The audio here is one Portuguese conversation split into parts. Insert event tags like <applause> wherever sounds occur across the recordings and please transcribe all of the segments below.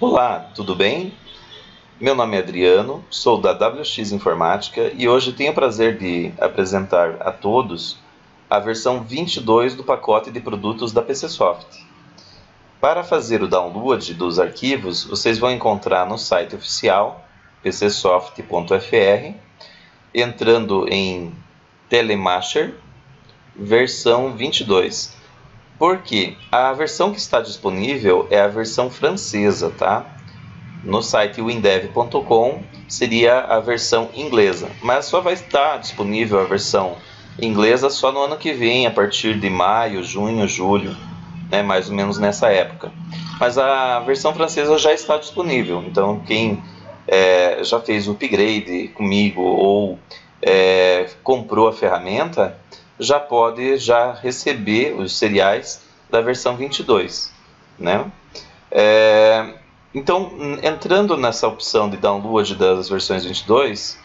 Olá, tudo bem? Meu nome é Adriano, sou da WX Informática e hoje tenho o prazer de apresentar a todos a versão 22 do pacote de produtos da PCSoft. Para fazer o download dos arquivos, vocês vão encontrar no site oficial pcsoft.fr, entrando em Telemacher, versão 22. Porque a versão que está disponível é a versão francesa, tá? No site windev.com seria a versão inglesa, mas só vai estar disponível a versão inglesa só no ano que vem, a partir de maio, junho, julho, né, mais ou menos nessa época. Mas a versão francesa já está disponível, então quem é, já fez o upgrade comigo ou é, comprou a ferramenta já pode já receber os seriais da versão 22, né? É, então, entrando nessa opção de download das versões 22,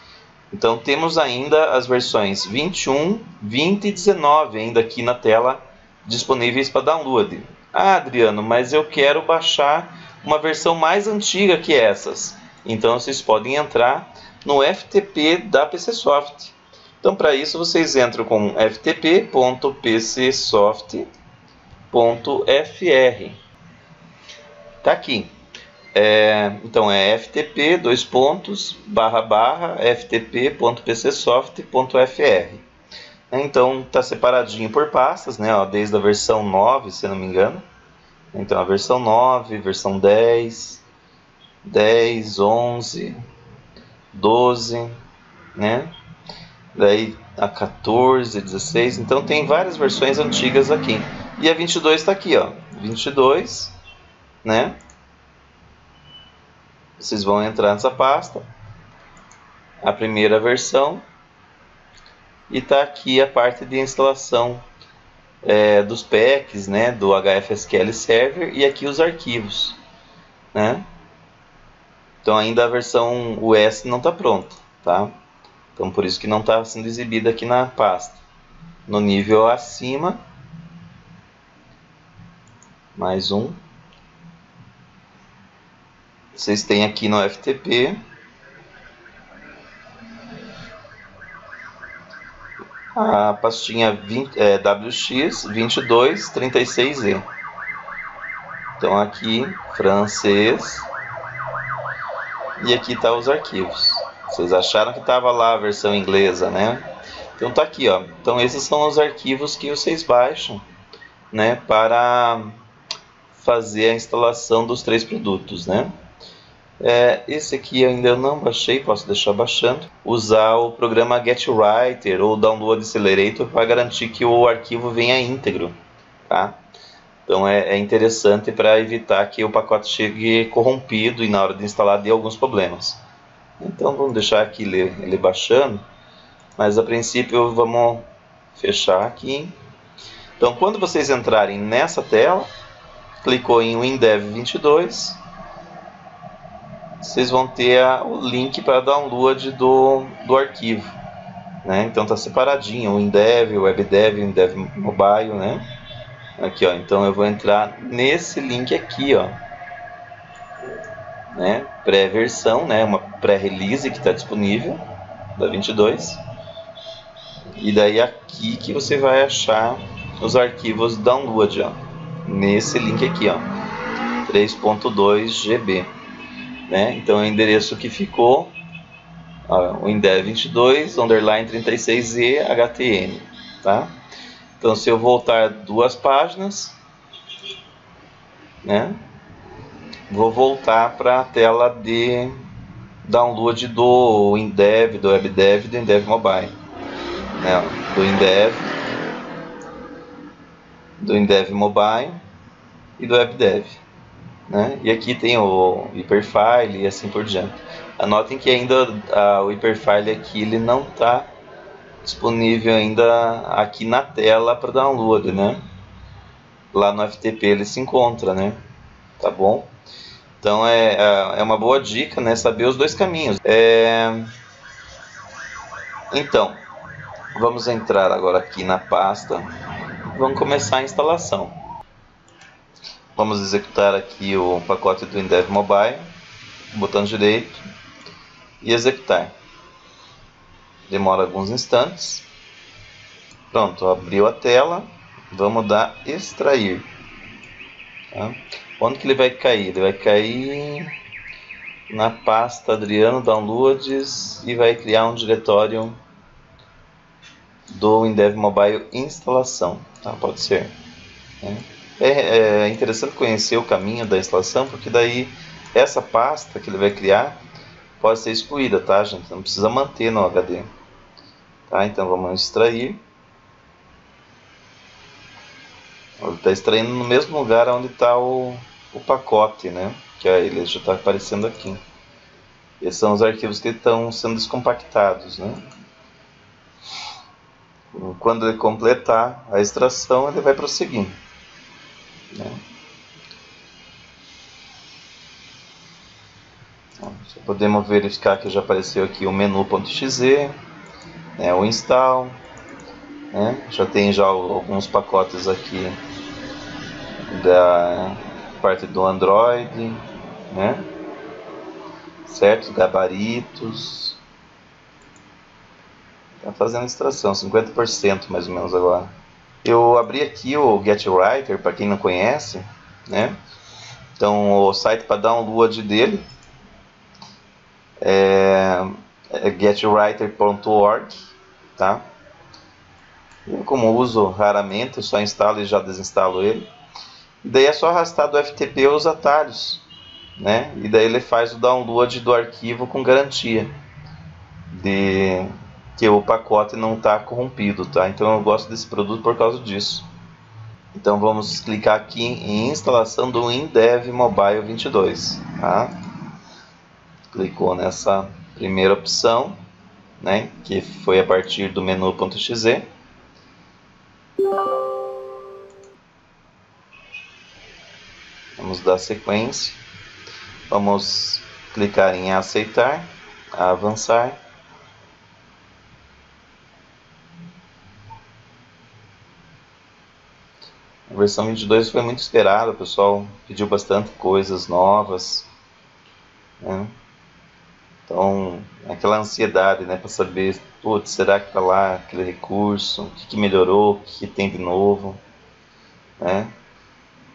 então temos ainda as versões 21, 20 e 19 ainda aqui na tela disponíveis para download. Ah, Adriano, mas eu quero baixar uma versão mais antiga que essas. Então vocês podem entrar no FTP da PCSoft. Então, para isso, vocês entram com ftp.pcsoft.fr. Tá aqui. É, então é ftp dois pontos barra barra ftp.pcsoft.fr. Então tá separadinho por pastas, né? Ó, desde a versão 9, se não me engano. Então a versão 9, versão 10, 10, 11, 12, né? Daí a 14, 16, então tem várias versões antigas aqui. E a 22 está aqui, ó, 22, né? Vocês vão entrar nessa pasta, a primeira versão, e está aqui a parte de instalação é, dos packs, né, do HFSQL Server e aqui os arquivos, né? Então ainda a versão US não está pronta, tá? Então por isso que não está sendo exibida aqui na pasta. No nível acima, mais um. Vocês têm aqui no FTP a pastinha 20, é, WX2236E. Então aqui francês e aqui está os arquivos. Vocês acharam que estava lá a versão inglesa, né? Então tá aqui, ó. Então esses são os arquivos que vocês baixam, né, para fazer a instalação dos três produtos, né? É, esse aqui ainda eu não baixei, posso deixar baixando. Usar o programa GetWriter ou Download Accelerator para garantir que o arquivo venha íntegro, tá? Então é, é interessante para evitar que o pacote chegue corrompido e na hora de instalar dê alguns problemas. Então vamos deixar aqui ele, ele baixando, mas a princípio vamos fechar aqui. Então quando vocês entrarem nessa tela, clicou em WinDev 22, vocês vão ter a, o link para download do, do arquivo. Né? Então está separadinho, o WinDev, o WebDev, o WinDev Mobile, né? Aqui, ó. Então eu vou entrar nesse link aqui, ó né, pré-versão, né, uma pré-release que está disponível da 22. E daí aqui que você vai achar os arquivos download, ó, nesse link aqui, ó, 3.2 GB, né? Então é o endereço que ficou ó, o indev 22 underline 36e htm, tá? Então se eu voltar duas páginas, né? Vou voltar para a tela de download do Indev, do WebDev do Indev Mobile. Né? Do Indev, do Indev Mobile e do WebDev. Né? E aqui tem o Hyperfile e assim por diante. Anotem que ainda a, o Hyperfile aqui ele não está disponível ainda aqui na tela para download, né? Lá no FTP ele se encontra, né? Tá bom? Então é, é, é uma boa dica, né? Saber os dois caminhos. É... Então, vamos entrar agora aqui na pasta. Vamos começar a instalação. Vamos executar aqui o pacote do Indev Mobile, botão direito e executar. Demora alguns instantes. Pronto, abriu a tela. Vamos dar extrair. Tá? Onde que ele vai cair? Ele vai cair na pasta Adriano Downloads e vai criar um diretório do Indev Mobile instalação. Tá? Pode ser. Né? É, é interessante conhecer o caminho da instalação, porque daí essa pasta que ele vai criar pode ser excluída, tá, gente? Não precisa manter no HD. Tá? Então vamos extrair. Ele está extraindo no mesmo lugar onde está o, o pacote, né? Que aí ele já está aparecendo aqui. Esses são os arquivos que estão sendo descompactados, né? Quando ele completar a extração, ele vai prosseguir. Né? podemos verificar que já apareceu aqui o menu.exe, né, o install, né, já tem já alguns pacotes aqui da parte do Android, né, certo, gabaritos, está fazendo extração, 50% mais ou menos agora. Eu abri aqui o GetWriter, para quem não conhece, né? Então o site para download dele é, é getwriter.org, tá? Eu como uso raramente, só instalo e já desinstalo ele. E daí é só arrastar do FTP os atalhos, né? E daí ele faz o download do arquivo com garantia de que o pacote não está corrompido, tá? Então eu gosto desse produto por causa disso. Então vamos clicar aqui em instalação do WinDev Mobile 22, tá? Clicou nessa primeira opção, né? Que foi a partir do menu.exe. Vamos dar sequência. Vamos clicar em aceitar, avançar A versão 22 foi muito esperada, o pessoal pediu bastante coisas novas. Né? Então, aquela ansiedade né, para saber, putz, será que está lá aquele recurso? O que, que melhorou? O que, que, tem de novo? Né?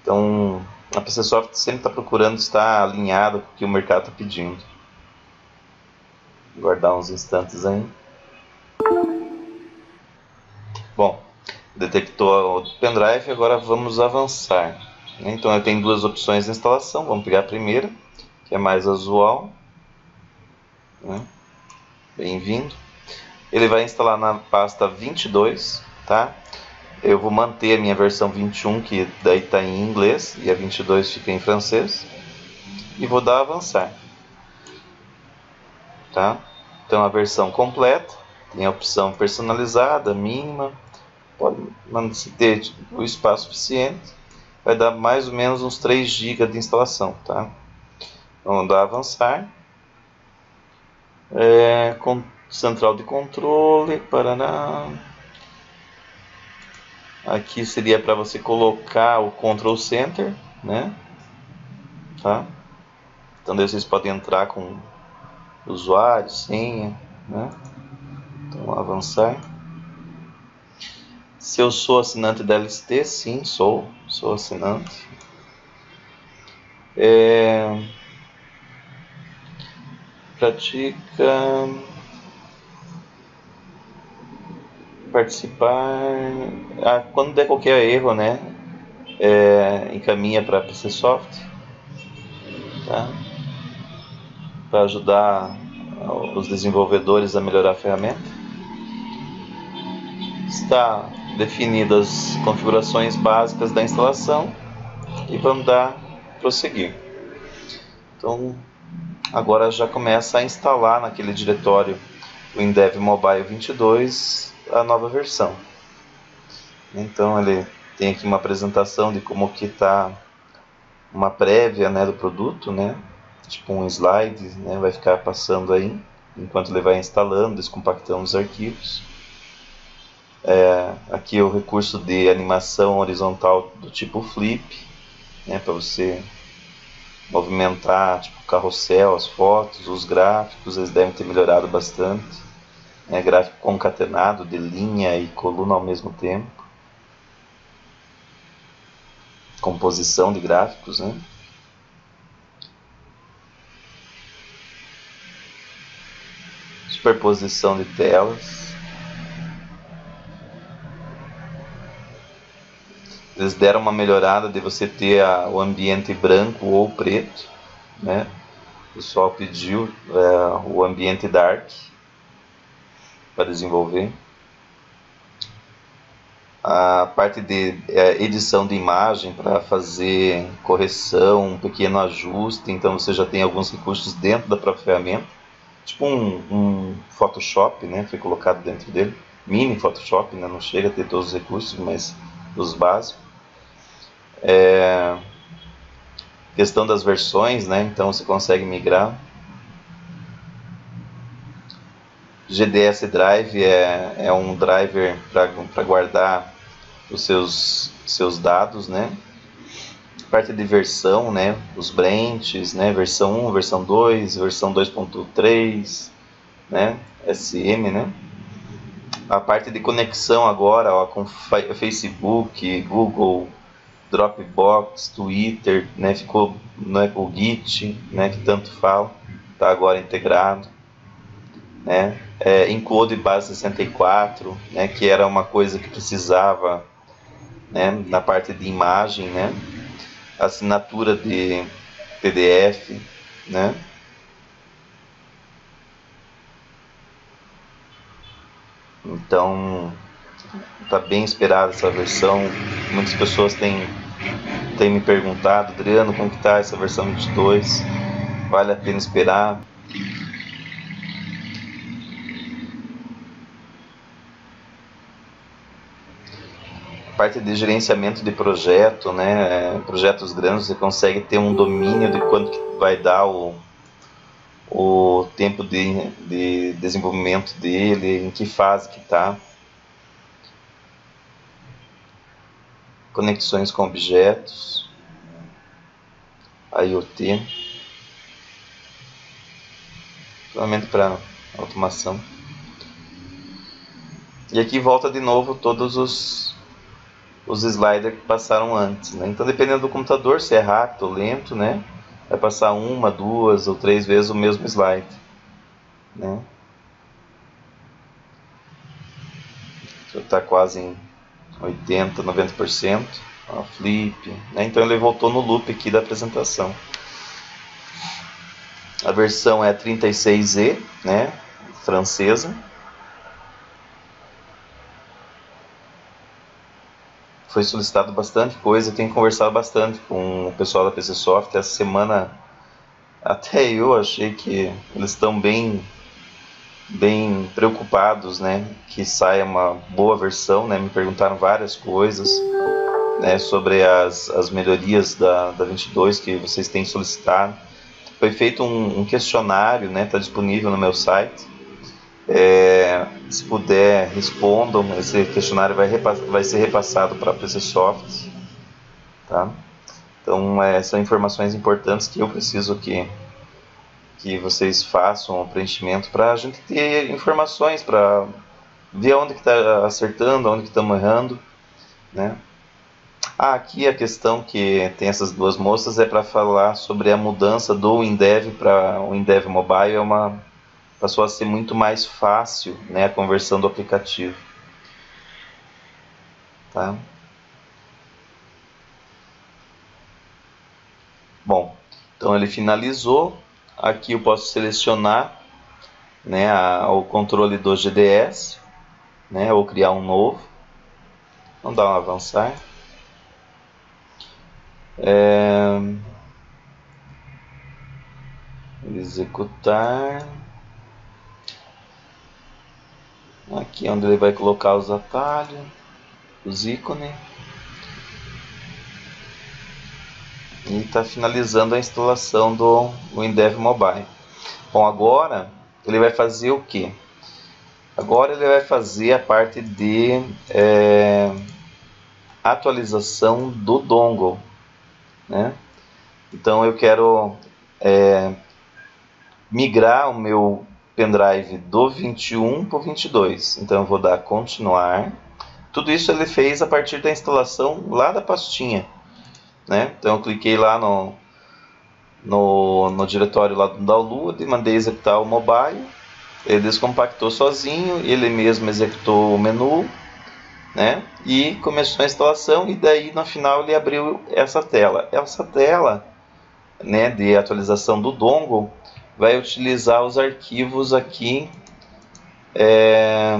Então, a PC Soft sempre está procurando estar alinhado com o que o mercado está pedindo. Vou guardar uns instantes aí. Bom, detectou o pendrive, agora vamos avançar. Então eu tenho duas opções de instalação, vamos pegar a primeira, que é mais usual. Né? Bem-vindo. Ele vai instalar na pasta 22, tá? Eu vou manter a minha versão 21, que daí está em inglês, e a 22 fica em francês. E vou dar avançar. Tá? Então a versão completa, tem a opção personalizada, mínima, pode se ter o espaço suficiente, vai dar mais ou menos uns 3 GB de instalação, tá? Vamos dar avançar. É, com central de controle, paraná. Aqui seria para você colocar o control center, né? Tá? Então daí vocês podem entrar com usuário, senha, né? Então avançar. Se eu sou assinante da LST, sim, sou, sou assinante. É... Pratica participar. Ah, quando der qualquer erro, né? É, encaminha para PC Soft, tá? Para ajudar os desenvolvedores a melhorar a ferramenta. Está definidas as configurações básicas da instalação e vamos dar prosseguir. Então, agora já começa a instalar naquele diretório WinDev Mobile 22 a nova versão. Então ele tem aqui uma apresentação de como que está uma prévia né, do produto, né? tipo um slide, né? vai ficar passando aí enquanto ele vai instalando, descompactando os arquivos. É, aqui o recurso de animação horizontal do tipo flip, né, para você movimentar tipo, carrossel, as fotos, os gráficos, eles devem ter melhorado bastante. Né, gráfico concatenado de linha e coluna ao mesmo tempo. Composição de gráficos, né? Superposição de telas. Eles deram uma melhorada de você ter a, o ambiente branco ou preto, né? O pessoal pediu é, o ambiente dark para desenvolver. A parte de é, edição de imagem para fazer correção, um pequeno ajuste, então você já tem alguns recursos dentro da própria ferramenta, tipo um, um Photoshop, né? Foi colocado dentro dele, mini Photoshop, né? Não chega a ter todos os recursos, mas os básicos. É, questão das versões, né? Então você consegue migrar. GDS Drive é, é um driver para guardar os seus, seus dados, né? Parte de versão, né? Os branches, né? Versão 1, versão 2, versão 2.3, né? SM, né? A parte de conexão agora ó, com Facebook, Google, Dropbox, Twitter, né, ficou né, o Git, né, que tanto fala, está agora integrado, né, é, Encode base 64, né, que era uma coisa que precisava, né, na parte de imagem, né, assinatura de PDF, né, então está bem esperada essa versão. Muitas pessoas têm, têm me perguntado, Adriano, como está essa versão 22? Vale a pena esperar? Parte de gerenciamento de projeto, né? Projetos grandes, você consegue ter um domínio de quanto que vai dar o, o tempo de, de desenvolvimento dele, em que fase que está. conexões com objetos, IoT, ferramenta para automação. E aqui volta de novo todos os, os sliders que passaram antes. Né? Então, dependendo do computador, se é rápido ou lento, né? vai passar uma, duas ou três vezes o mesmo slide. Né? Já está quase em 80, 90%, a flip, né? então ele voltou no loop aqui da apresentação. A versão é 36E, né, francesa. Foi solicitado bastante coisa, tenho conversado bastante com o pessoal da PC Soft. Essa semana até eu achei que eles estão bem bem preocupados, né, que saia uma boa versão, né, me perguntaram várias coisas, né, sobre as, as melhorias da, da 22 que vocês têm solicitado. Foi feito um, um questionário, né, está disponível no meu site. É, se puder, respondam. Esse questionário vai, vai ser repassado para a PC Soft. Tá? Então, é, são informações importantes que eu preciso que que vocês façam o preenchimento para a gente ter informações para ver onde que está acertando, onde que estamos errando, né? Ah, aqui a questão que tem essas duas moças é para falar sobre a mudança do Windev para o Windev Mobile é uma passou a ser muito mais fácil, né, a conversão do aplicativo. Tá? Bom, então ele finalizou Aqui eu posso selecionar né, a, o controle do GDS, né, ou criar um novo. Vamos dar um avançar. É, executar. Aqui é onde ele vai colocar os atalhos, os ícones. e está finalizando a instalação do Windev Mobile. Bom, agora ele vai fazer o que? Agora ele vai fazer a parte de é, atualização do dongle. né? Então eu quero é, migrar o meu pendrive do 21 para o 22. Então eu vou dar continuar. Tudo isso ele fez a partir da instalação lá da pastinha. Né? Então eu cliquei lá no, no, no diretório lá do download, mandei executar o mobile, ele descompactou sozinho, ele mesmo executou o menu, né? E começou a instalação e daí no final ele abriu essa tela. Essa tela, né, de atualização do dongle, vai utilizar os arquivos aqui é,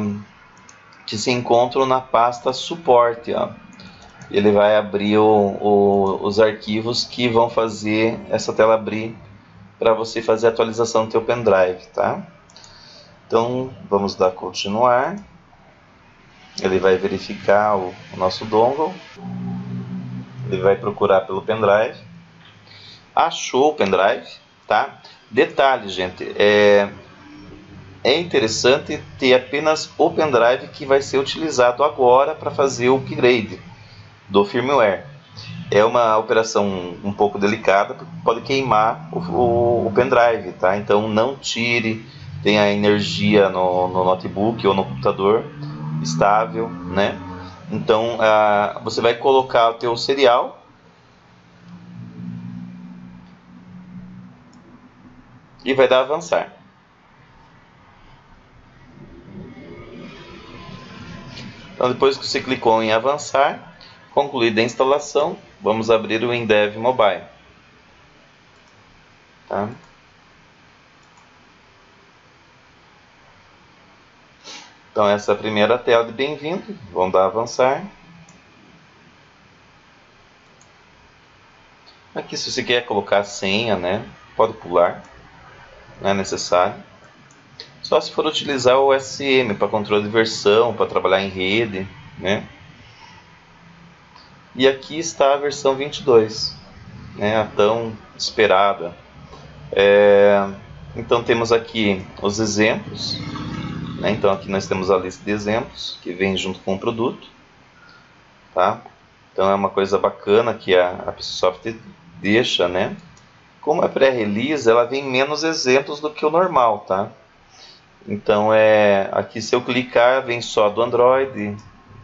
que se encontram na pasta suporte, ó. Ele vai abrir o, o, os arquivos que vão fazer essa tela abrir para você fazer a atualização do teu pendrive, tá? Então, vamos dar continuar. Ele vai verificar o, o nosso dongle. Ele vai procurar pelo pendrive. Achou o pendrive, tá? Detalhe, gente, é, é interessante ter apenas o pendrive que vai ser utilizado agora para fazer o upgrade do firmware. É uma operação um pouco delicada, pode queimar o, o, o pendrive, tá? Então não tire, tenha energia no, no notebook ou no computador estável, né? Então ah, você vai colocar o teu serial e vai dar avançar. Então, depois que você clicou em avançar, concluída a instalação, vamos abrir o Endev Mobile. Tá? Então, essa é a primeira tela de bem-vindo. Vamos dar avançar. Aqui, se você quer colocar a senha, né, pode pular não é necessário. Só se for utilizar o SM para controle de versão, para trabalhar em rede, né? E aqui está a versão 22, né, a tão esperada. É, então temos aqui os exemplos, né, então aqui nós temos a lista de exemplos que vem junto com o produto, tá? Então é uma coisa bacana que a, a Microsoft deixa, né? Como é pré-release, ela vem menos exemplos do que o normal, tá? Então é aqui se eu clicar vem só do Android,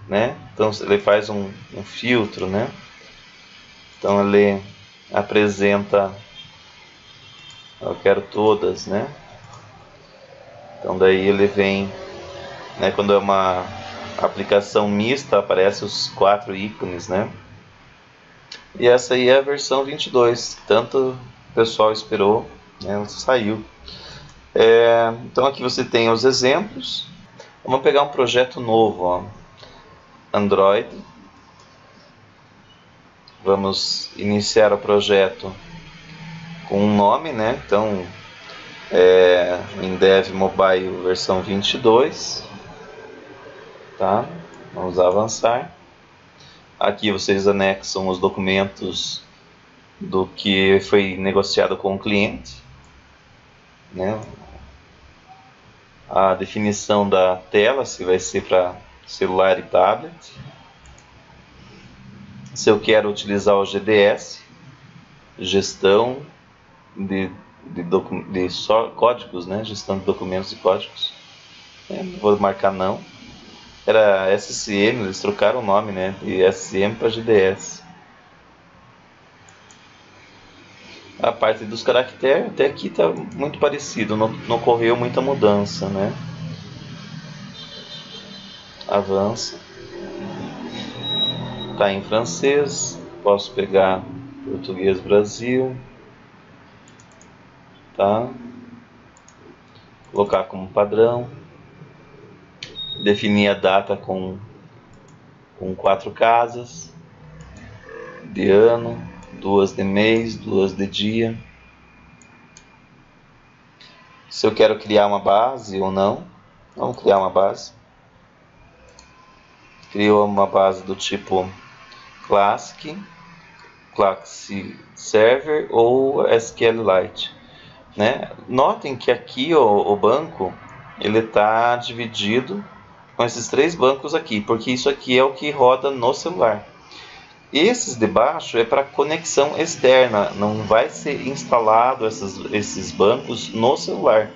né? Então ele faz um, um filtro, né? Então ele apresenta, eu quero todas, né? Então daí ele vem, né? Quando é uma aplicação mista aparece os quatro ícones, né? E essa aí é a versão 22, tanto pessoal esperou, né, saiu. É, então aqui você tem os exemplos. Vamos pegar um projeto novo, ó. Android. Vamos iniciar o projeto com um nome, né? Então, é, em Dev Mobile versão 22, tá? Vamos avançar. Aqui vocês anexam os documentos do que foi negociado com o cliente, né? A definição da tela, se vai ser para celular e tablet. Se eu quero utilizar o GDS, gestão de, de, de só códigos, né? Gestão de documentos e códigos. É, vou marcar não. Era SCM, eles trocaram o nome, né? De SCM para GDS. A parte dos caracteres até aqui está muito parecido, não, não ocorreu muita mudança, né? Avança. Está em francês, posso pegar português Brasil, tá? Colocar como padrão, definir a data com, com quatro casas de ano, duas de mês, duas de dia. Se eu quero criar uma base ou não, vamos criar uma base. Crio uma base do tipo Classic, Classic Server ou SQLite. Né? Notem que aqui o, o banco ele está dividido com esses três bancos aqui, porque isso aqui é o que roda no celular. Esses de baixo é para conexão externa, não vai ser instalado esses, esses bancos no celular.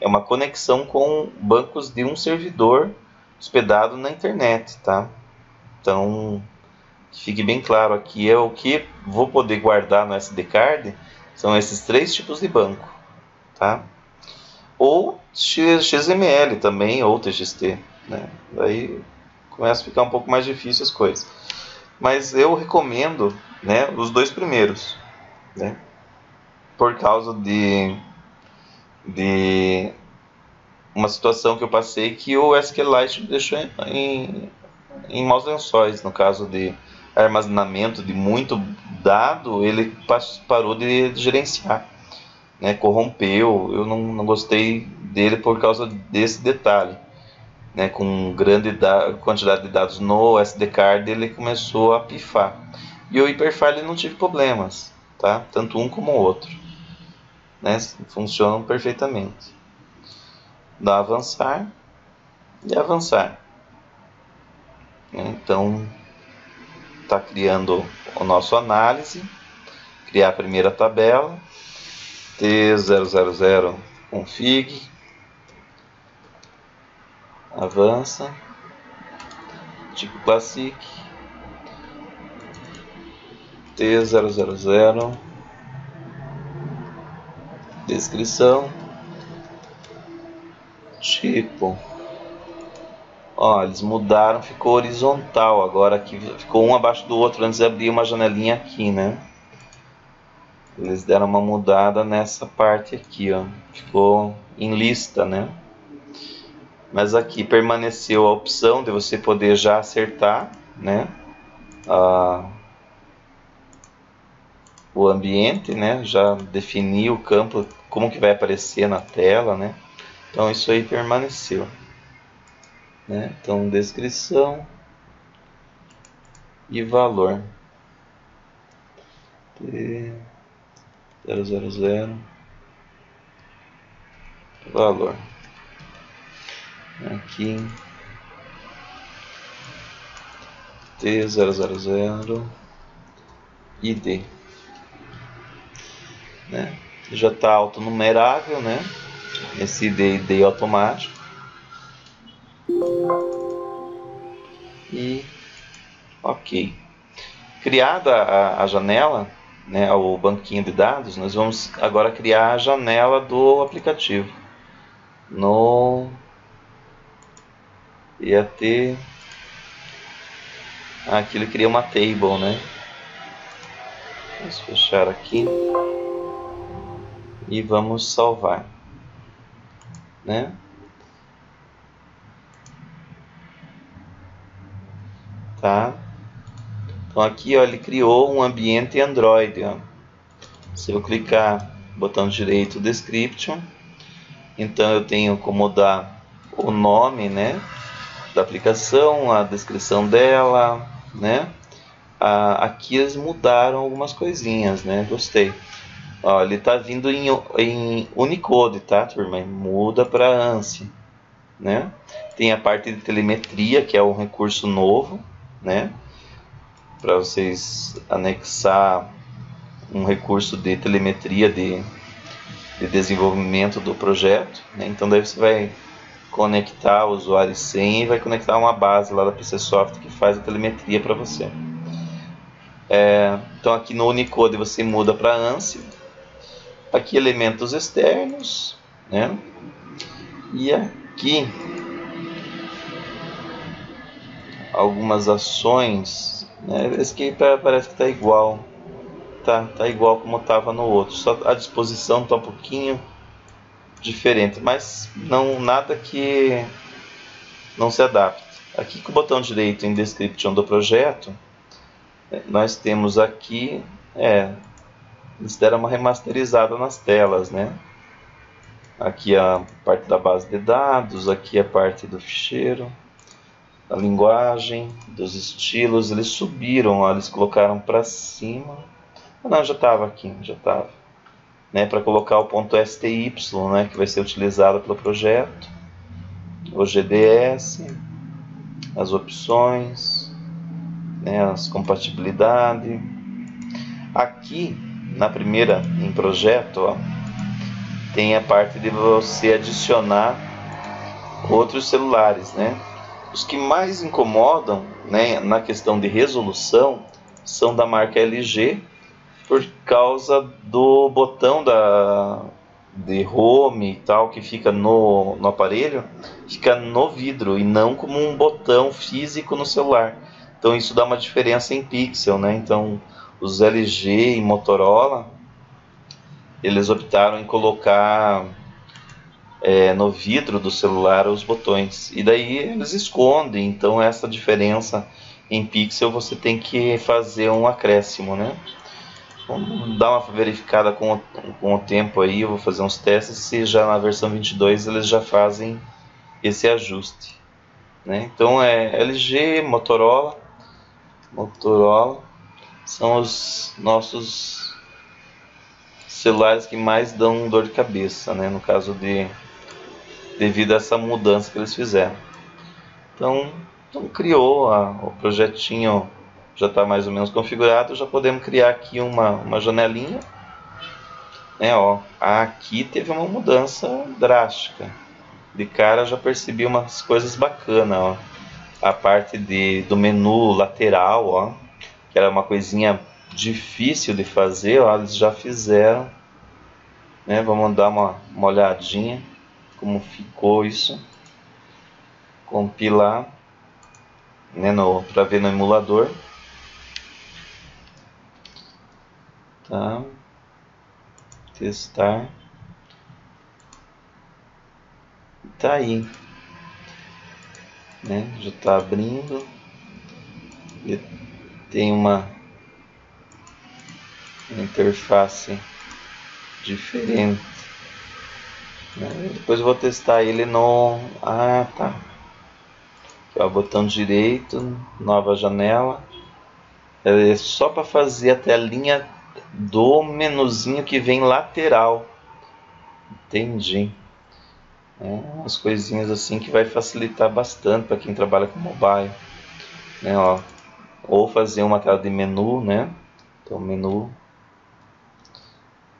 É uma conexão com bancos de um servidor hospedado na internet, tá? Então, fique bem claro aqui, é o que vou poder guardar no SD card são esses três tipos de banco, tá? Ou XML também, ou TXT, né? Daí começa a ficar um pouco mais difícil as coisas. Mas eu recomendo, né, os dois primeiros, né? Por causa de de uma situação que eu passei que o SQLite deixou em, em maus lençóis, no caso de armazenamento de muito dado, ele parou de gerenciar, né? corrompeu. Eu não, não gostei dele por causa desse detalhe. Né? Com grande quantidade de dados no SD card, ele começou a pifar. E o Hyperfile não tive problemas, tá? tanto um como o outro. Né? Funcionam perfeitamente. Dá avançar e avançar. Então, está criando o nosso análise, criar a primeira tabela, T000 config, avança, tipo classic, T000, descrição, tipo Ó, eles mudaram, ficou horizontal agora aqui, ficou um abaixo do outro, antes abria uma janelinha aqui, né? Eles deram uma mudada nessa parte aqui, ó. Ficou em lista, né? Mas aqui permaneceu a opção de você poder já acertar, né? Ah, o ambiente, né? Já definir o campo, como que vai aparecer na tela, né? Então isso aí permaneceu. Né? Então, descrição e valor. T 000 valor. Aqui T 000 ID. Né? Já está autonumerável, né? Esse ID, ID automático. E ok. Criada a, a janela, né, o banquinho de dados, nós vamos agora criar a janela do aplicativo. No ia ter aqui ele cria uma table, né? Vamos fechar aqui e vamos salvar, né? tá? Então aqui ó, ele criou um ambiente Android. Ó. Se eu clicar botão direito Description, então eu tenho como dar o nome, né, da aplicação, a descrição dela, né? Ah, aqui eles mudaram algumas coisinhas, né? Gostei. Ó, ele está vindo em, em, Unicode, tá, turma? Muda para ANSI, né? Tem a parte de telemetria, que é um recurso novo, né? Para vocês anexar um recurso de telemetria de, de desenvolvimento do projeto. Né? Então daí você vai conectar o usuário senha e vai conectar uma base lá da PC Software que faz a telemetria para você. É, então aqui no Unicode você muda para ANSI. Aqui elementos externos, né? E aqui algumas ações, né? esse aqui parece que está igual, tá, tá igual como estava no outro, só a disposição está um pouquinho diferente, mas não nada que não se adapte. Aqui com o botão direito em Description do projeto, nós temos aqui, é, eles deram uma remasterizada nas telas, né? Aqui a parte da base de dados, aqui a parte do ficheiro a linguagem, dos estilos, eles subiram, ó, eles colocaram para cima. Ah, não, já estava aqui, já estava. Né, para colocar o ponto STY, né, que vai ser utilizado pelo projeto, o GDS, as opções, né, as compatibilidades. Aqui na primeira em projeto, ó, tem a parte de você adicionar outros celulares, né? Os que mais incomodam, né, na questão de resolução são da marca LG por causa do botão da de home e tal que fica no, no aparelho fica no vidro e não como um botão físico no celular. Então isso dá uma diferença em pixel, né? Então os LG e Motorola eles optaram em colocar é, no vidro do celular os botões e daí eles escondem. Então essa diferença em pixel você tem que fazer um acréscimo, né? Vamos dar uma verificada com o, com o tempo aí, eu vou fazer uns testes se já na versão 22 eles já fazem esse ajuste. Né? Então é LG, Motorola, Motorola são os nossos celulares que mais dão dor de cabeça, né? no caso de devido a essa mudança que eles fizeram. Então, então criou a, o projetinho já está mais ou menos configurado, já podemos criar aqui uma, uma janelinha. Né, ó, aqui teve uma mudança drástica. De cara já percebi umas coisas bacanas. Ó. A parte de, do menu lateral, ó, que era uma coisinha difícil de fazer, ó, eles já fizeram. Né, vamos dar uma, uma olhadinha como ficou isso. Compilar né, para ver no emulador. Tá. Testar. Tá aí. Né? Já tá abrindo. Ele tem uma interface diferente. Né? Depois vou testar ele no. Ah, tá. Aqui, ó, botão direito, nova janela. É só para fazer a telinha do menuzinho que vem lateral. Entendi. É, umas coisinhas assim que vai facilitar bastante para quem trabalha com mobile. Né, ó. Ou fazer uma tela de menu, né? Então, menu.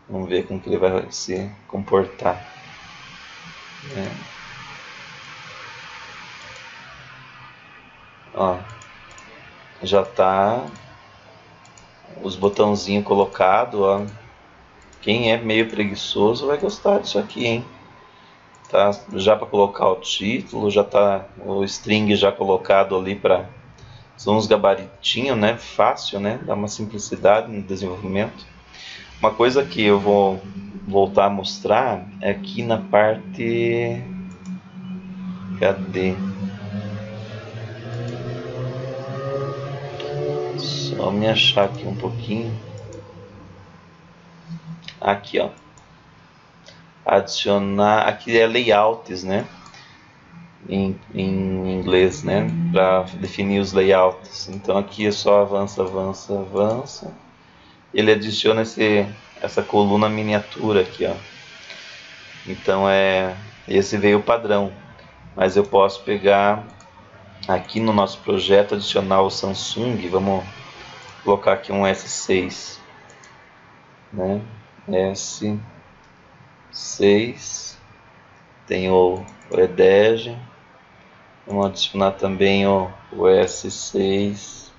Vamos ver como que ele vai se comportar. Né? Ó, já está os botãozinhos colocados, ó. Quem é meio preguiçoso vai gostar disso aqui, hein? Tá já para colocar o título, já tá o string já colocado ali para são uns gabaritinhos, né? Fácil, né? Dá uma simplicidade no desenvolvimento. Uma coisa que eu vou voltar a mostrar é aqui na parte cadê? Só me achar aqui um pouquinho. Aqui, ó. Adicionar. Aqui é layouts, né? Em, em inglês, né? Para definir os layouts. Então aqui é só avança, avança, avança. Ele adiciona esse, essa coluna miniatura aqui, ó. Então é. Esse veio o padrão. Mas eu posso pegar aqui no nosso projeto adicionar o Samsung. Vamos colocar aqui um S6, né? S6, tem o, o E10, vamos adicionar também o, o S6,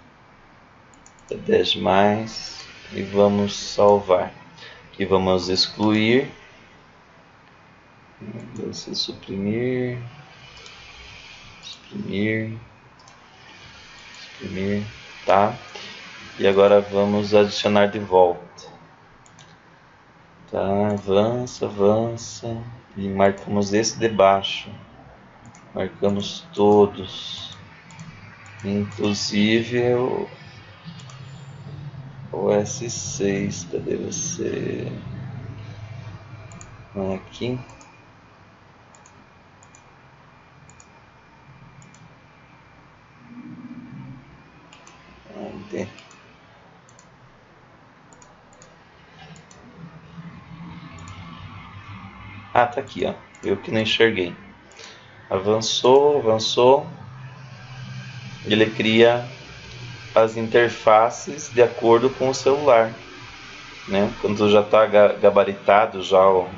E10 mais e vamos salvar. Aqui vamos excluir, se suprimir, suprimir, suprimir, tá? E agora vamos adicionar de volta. Tá, avança, avança. E marcamos esse de baixo. Marcamos todos. Inclusive o, o S6. Cadê você? Aqui. Cadê? Tá aqui, ó. Eu que não enxerguei. Avançou, avançou. Ele cria as interfaces de acordo com o celular. Né? Quando já está gabaritado já o,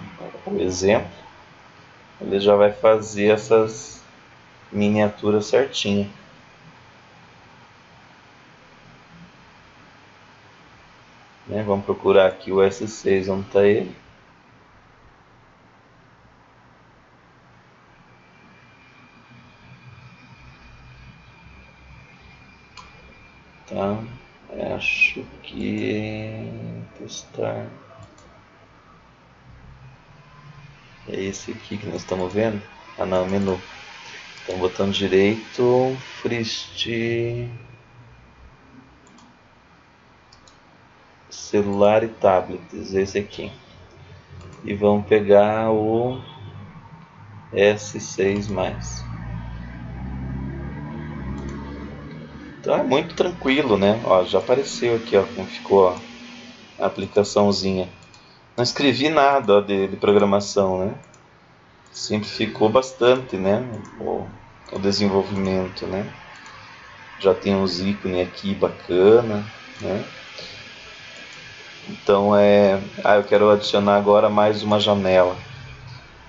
o exemplo, ele já vai fazer essas miniaturas certinho. Né? Vamos procurar aqui o S6, onde está ele. Tá, acho que testar é esse aqui que nós estamos vendo. Ah não, menu. Então botão direito, Frist celular e tablets, esse aqui. E vamos pegar o S6 mais. Então é muito tranquilo, né? Ó, já apareceu aqui, ó, como ficou ó, a aplicaçãozinha. Não escrevi nada ó, de, de, programação, né? Simplificou bastante, né? O, o desenvolvimento, né? Já tem uns ícones aqui bacana, né? Então é, ah, eu quero adicionar agora mais uma janela.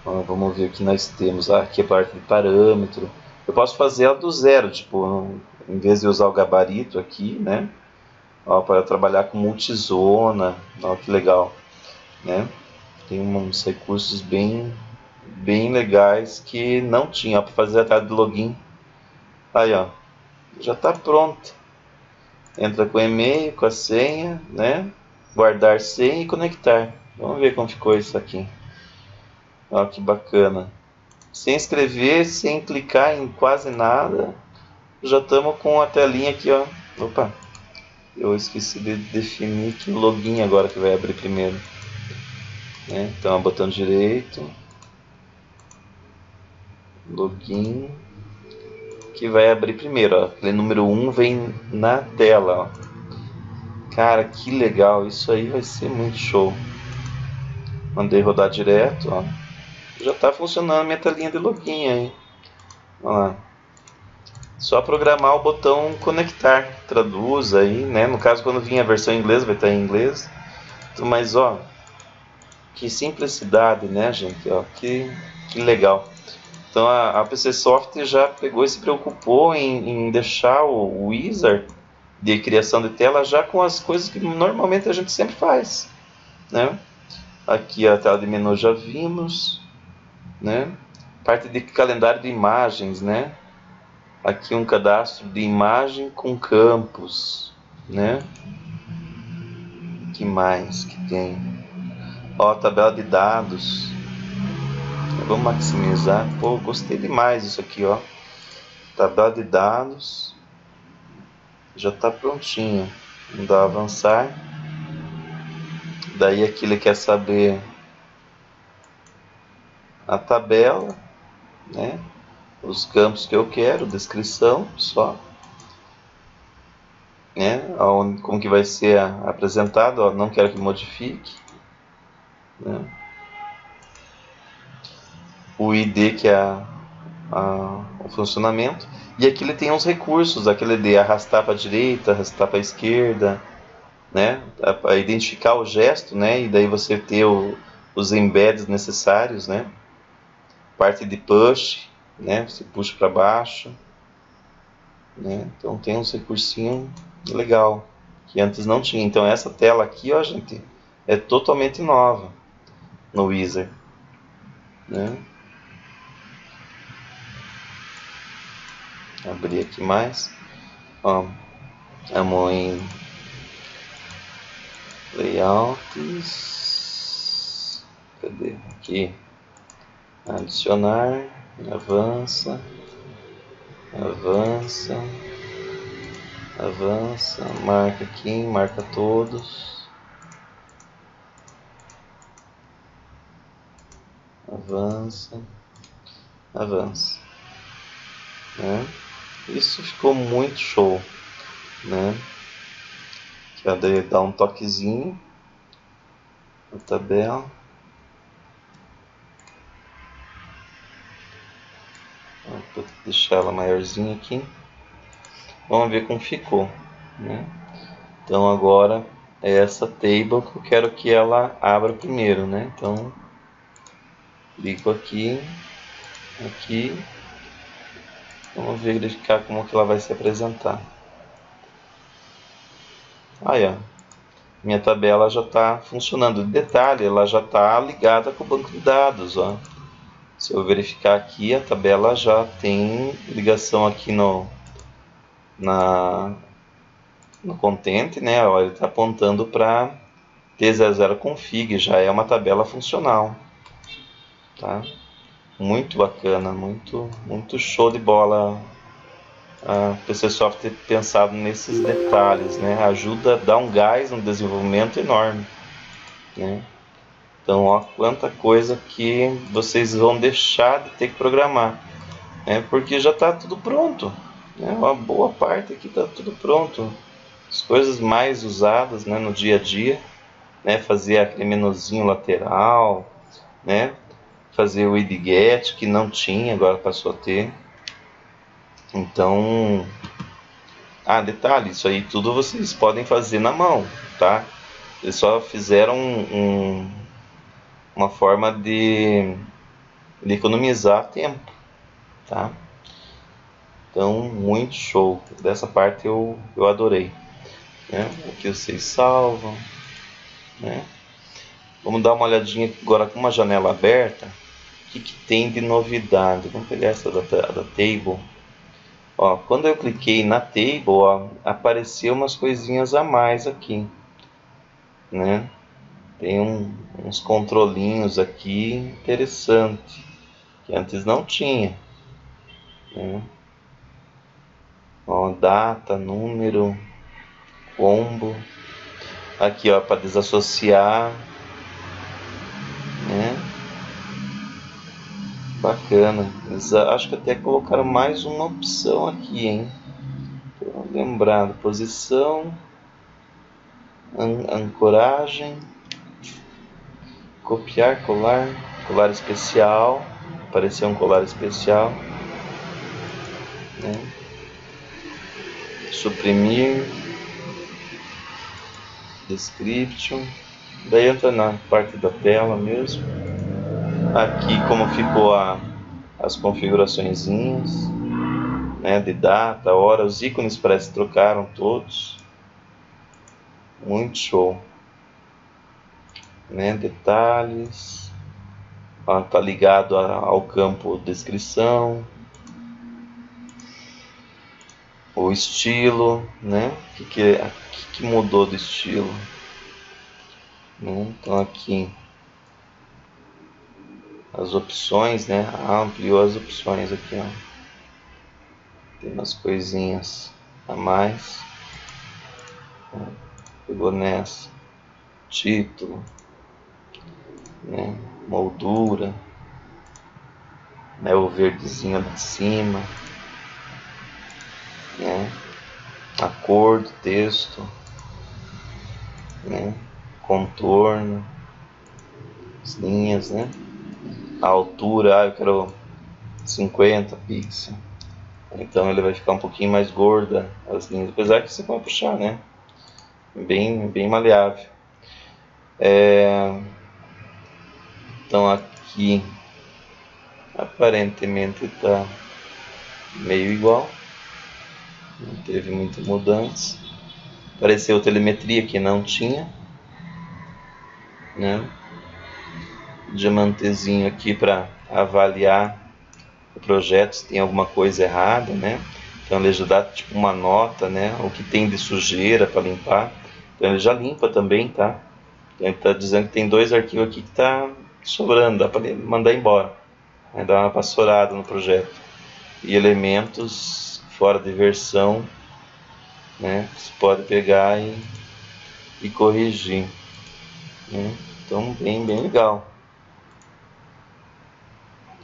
Vamos ver o que nós temos. Ah, aqui a parte de parâmetro. Eu posso fazer ela do zero, tipo, em vez de usar o gabarito aqui, né? Ó, para trabalhar com multizona, ó, que legal, né? Tem uns recursos bem, bem legais que não tinha para fazer a tela de login. Aí, ó, já está pronto. Entra com e-mail, com a senha, né? Guardar senha e conectar. Vamos ver como ficou isso aqui. Ó, que bacana. Sem escrever, sem clicar em quase nada já estamos com a telinha aqui, ó. Opa, eu esqueci de definir que login agora que vai abrir primeiro. Né? Então, botão direito, login, que vai abrir primeiro. Ó. Aquele número 1 vem na tela. Ó. Cara, que legal! Isso aí vai ser muito show. Mandei rodar direto. Ó. Já está funcionando a minha telinha de login aí. Olha lá. Só programar o botão conectar, traduz aí, né? No caso, quando vir a versão em inglês, vai estar em inglês. Mas, ó, que simplicidade, né, gente? Ó, que, que legal. Então, a, a PC Soft já pegou e se preocupou em, em deixar o, o wizard de criação de tela já com as coisas que normalmente a gente sempre faz, né? Aqui a tela de menu já vimos, né? Parte de calendário de imagens, né? Aqui um cadastro de imagem com campos, né? Que mais que tem? Ó, tabela de dados. Vamos maximizar. Pô, gostei demais isso aqui, ó. Tabela de dados. Já está prontinho. Vamos dar avançar. Daí aqui ele quer saber a tabela, né? Os campos que eu quero, descrição só, né? Como que vai ser apresentado, ó, não quero que modifique, né? o ID que é a, a, o funcionamento e aqui ele tem uns recursos, aquele de arrastar para a direita, arrastar para a esquerda, né? A, a identificar o gesto, né? E daí você ter o, os embeds necessários, né? Parte de push, né? Você puxa para baixo, né? Então tem uns recursinho legal que antes não tinha. Então essa tela aqui, ó, gente, é totalmente nova no Wizard, né? Abrir aqui mais, ó, vamos em layouts, cadê? Aqui, adicionar avança, avança, avança, marca aqui, marca todos, avança, avança, né? Isso ficou muito show, né? Que dar um toquezinho na tabela. Vou deixar ela maiorzinha aqui. Vamos ver como ficou. Né? Então agora é essa table que eu quero que ela abra primeiro, né? Então clico aqui, aqui, vamos verificar como que ela vai se apresentar. Aí, ó, minha tabela já está funcionando. Detalhe, ela já está ligada com o banco de dados, ó. Se eu verificar aqui, a tabela já tem ligação aqui no na no content, né? Ó, ele está apontando para T00config, já é uma tabela funcional, tá? Muito bacana, muito muito show de bola a PC Soft ter pensado nesses detalhes, né? Ajuda dar um gás no desenvolvimento enorme, né? Então, ó, quanta coisa que vocês vão deixar de ter que programar, né? Porque já está tudo pronto, né? Uma boa parte aqui está tudo pronto. As coisas mais usadas, né, no dia a dia, né? Fazer aquele menuzinho lateral, né? Fazer o idget que não tinha, agora passou a ter então, ah, detalhe, isso aí tudo vocês podem fazer na mão, tá? Eles só fizeram um, uma forma de, de economizar tempo, tá? Então, muito show. Dessa parte eu, eu adorei. Né? Aqui vocês salvam. Né? Vamos dar uma olhadinha agora com uma janela aberta. O que, que tem de novidade? Vamos pegar essa da, da table. Ó, quando eu cliquei na table, ó, apareceu umas coisinhas a mais aqui, né? Tem um, uns controlinhos aqui interessante que antes não tinha, né? Ó, data, número, combo, aqui ó para desassociar, né? Bacana. Eles acho que até colocaram mais uma opção aqui, hein? lembrado. Posição. An ancoragem. Copiar, colar. Colar especial. Apareceu um colar especial. Né? Suprimir. Description. Daí entra na parte da tela mesmo aqui como ficou a, as configurações né, de data, hora, os ícones parece que trocaram todos. Muito show. Né, detalhes. Está ligado a, ao campo descrição. O estilo, né? O que, que, que, que mudou do estilo? Né? Então aqui as opções, né? Ah, ampliou as opções aqui, ó. Tem umas coisinhas a mais. Pegou nessa. Título. Né? Moldura. Né? O verdezinho de cima. Né? A cor do texto. Né? Contorno. As linhas, né? a altura, ah, eu quero 50 pixels. Então ele vai ficar um pouquinho mais gorda as linhas, apesar que você pode puxar, né? Bem, bem maleável. É... Então aqui aparentemente está meio igual, não teve muita mudança. Apareceu telemetria que não tinha, né? diamantezinho aqui para avaliar o projeto se tem alguma coisa errada, né? Então ele já dá tipo uma nota, né? O que tem de sujeira para limpar. Então ele já limpa também, tá? Então ele está dizendo que tem dois arquivos aqui que está sobrando, dá para mandar embora. Né? Dar uma pastorada no projeto. E elementos fora de versão, né? Você pode pegar e, e corrigir. Né? Então bem, bem legal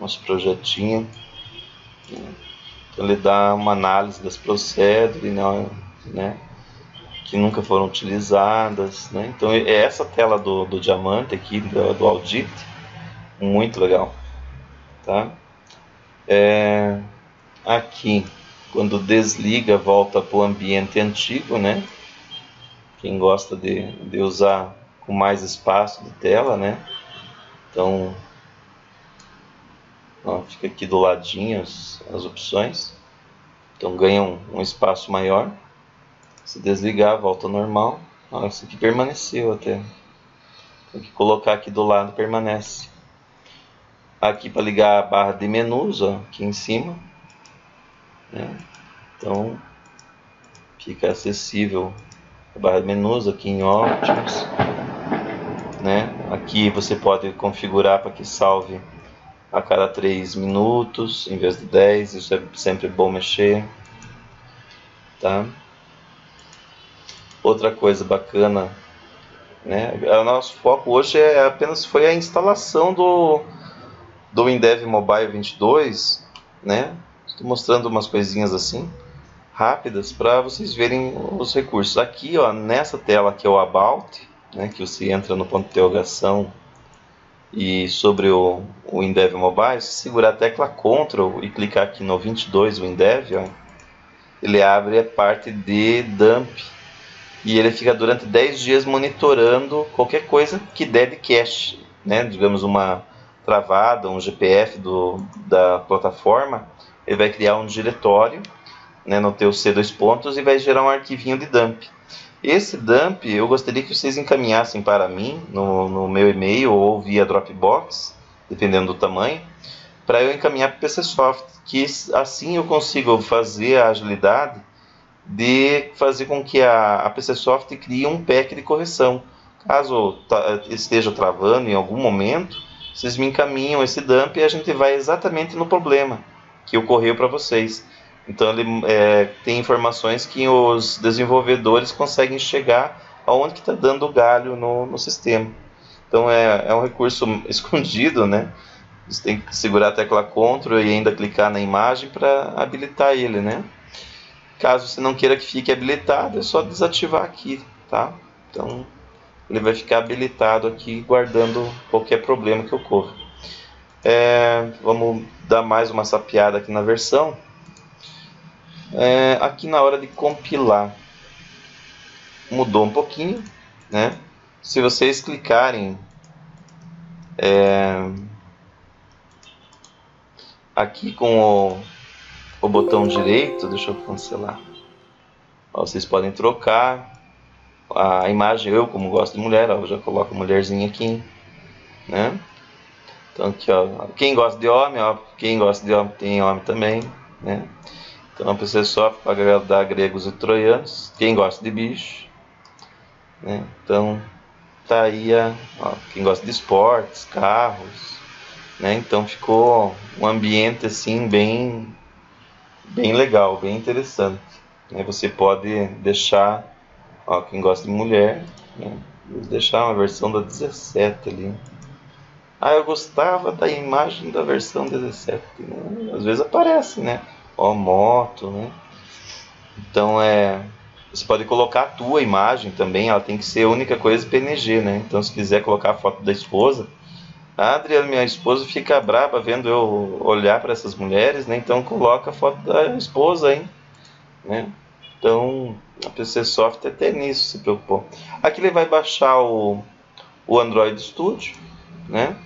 nosso projetinho. Então ele dá uma análise das procedures, né, né, que nunca foram utilizadas. Né? Então é essa tela do, do diamante aqui, do, do audit, muito legal. Tá? É, aqui, quando desliga volta para o ambiente antigo, né? Quem gosta de, de usar com mais espaço de tela, né? Então, ó, fica aqui do ladinho as, as opções. Então ganha um, um, espaço maior. Se desligar, volta ao normal. Ó, isso aqui permaneceu até. Tem que colocar aqui do lado, permanece. Aqui para ligar a barra de menus, ó, aqui em cima. Né? Então fica acessível a barra de menus aqui em Options. Né? Aqui você pode configurar para que salve a cada 3 minutos em vez de 10, isso é sempre bom mexer. Tá? Outra coisa bacana, né? o nosso foco hoje é apenas foi a instalação do, do Windev Mobile 22, né? Estou mostrando umas coisinhas assim rápidas para vocês verem os recursos. Aqui, ó, nessa tela que é o About, né, que você entra no ponto de interrogação e sobre o, o Windev Mobile, se segurar a tecla Ctrl e clicar aqui no 22 Windev, ó, ele abre a parte de dump e ele fica durante 10 dias monitorando qualquer coisa que der de cache, né, digamos uma travada, um GPF do, da plataforma, ele vai criar um diretório né, no teu C2 pontos e vai gerar um arquivinho de dump. Esse dump eu gostaria que vocês encaminhassem para mim no, no meu e-mail ou via Dropbox, dependendo do tamanho, para eu encaminhar para o PCSoft, que assim eu consigo fazer a agilidade de fazer com que a, a PCSoft crie um pack de correção. Caso esteja travando em algum momento, vocês me encaminham esse dump e a gente vai exatamente no problema que ocorreu para vocês. Então ele é, tem informações que os desenvolvedores conseguem chegar aonde que está dando o galho no, no sistema. Então é, é um recurso <laughs> escondido, né? Você tem que segurar a tecla Ctrl e ainda clicar na imagem para habilitar ele, né? Caso você não queira que fique habilitado, é só desativar aqui, tá? Então ele vai ficar habilitado aqui, guardando qualquer problema que ocorra. É, vamos dar mais uma sapiada aqui na versão. É, aqui na hora de compilar mudou um pouquinho, né? Se vocês clicarem é, aqui com o, o botão direito, deixa eu cancelar. Ó, vocês podem trocar a imagem. Eu, como gosto de mulher, ó, já coloco a mulherzinha aqui, né? Então aqui, ó, quem gosta de homem, ó, quem gosta de homem tem homem também, né? Então, PC sofre para agradar gregos e troianos. Quem gosta de bicho. Né? Então, tá aí a, ó, quem gosta de esportes, carros. Né? Então, ficou um ambiente assim bem, bem legal, bem interessante. Né? Você pode deixar, ó, quem gosta de mulher, né? Deixar uma versão da 17 ali. Ah, eu gostava da imagem da versão 17. Né? Às vezes aparece, né? ó moto, né? Então é você pode colocar a tua imagem também, ela tem que ser a única coisa PNG, né? Então se quiser colocar a foto da esposa, a Adriana, minha esposa, fica braba vendo eu olhar para essas mulheres, né? Então coloca a foto da esposa, hein? Né? Então a PC Soft até nisso se preocupou. Aqui ele vai baixar o, o Android Studio, né?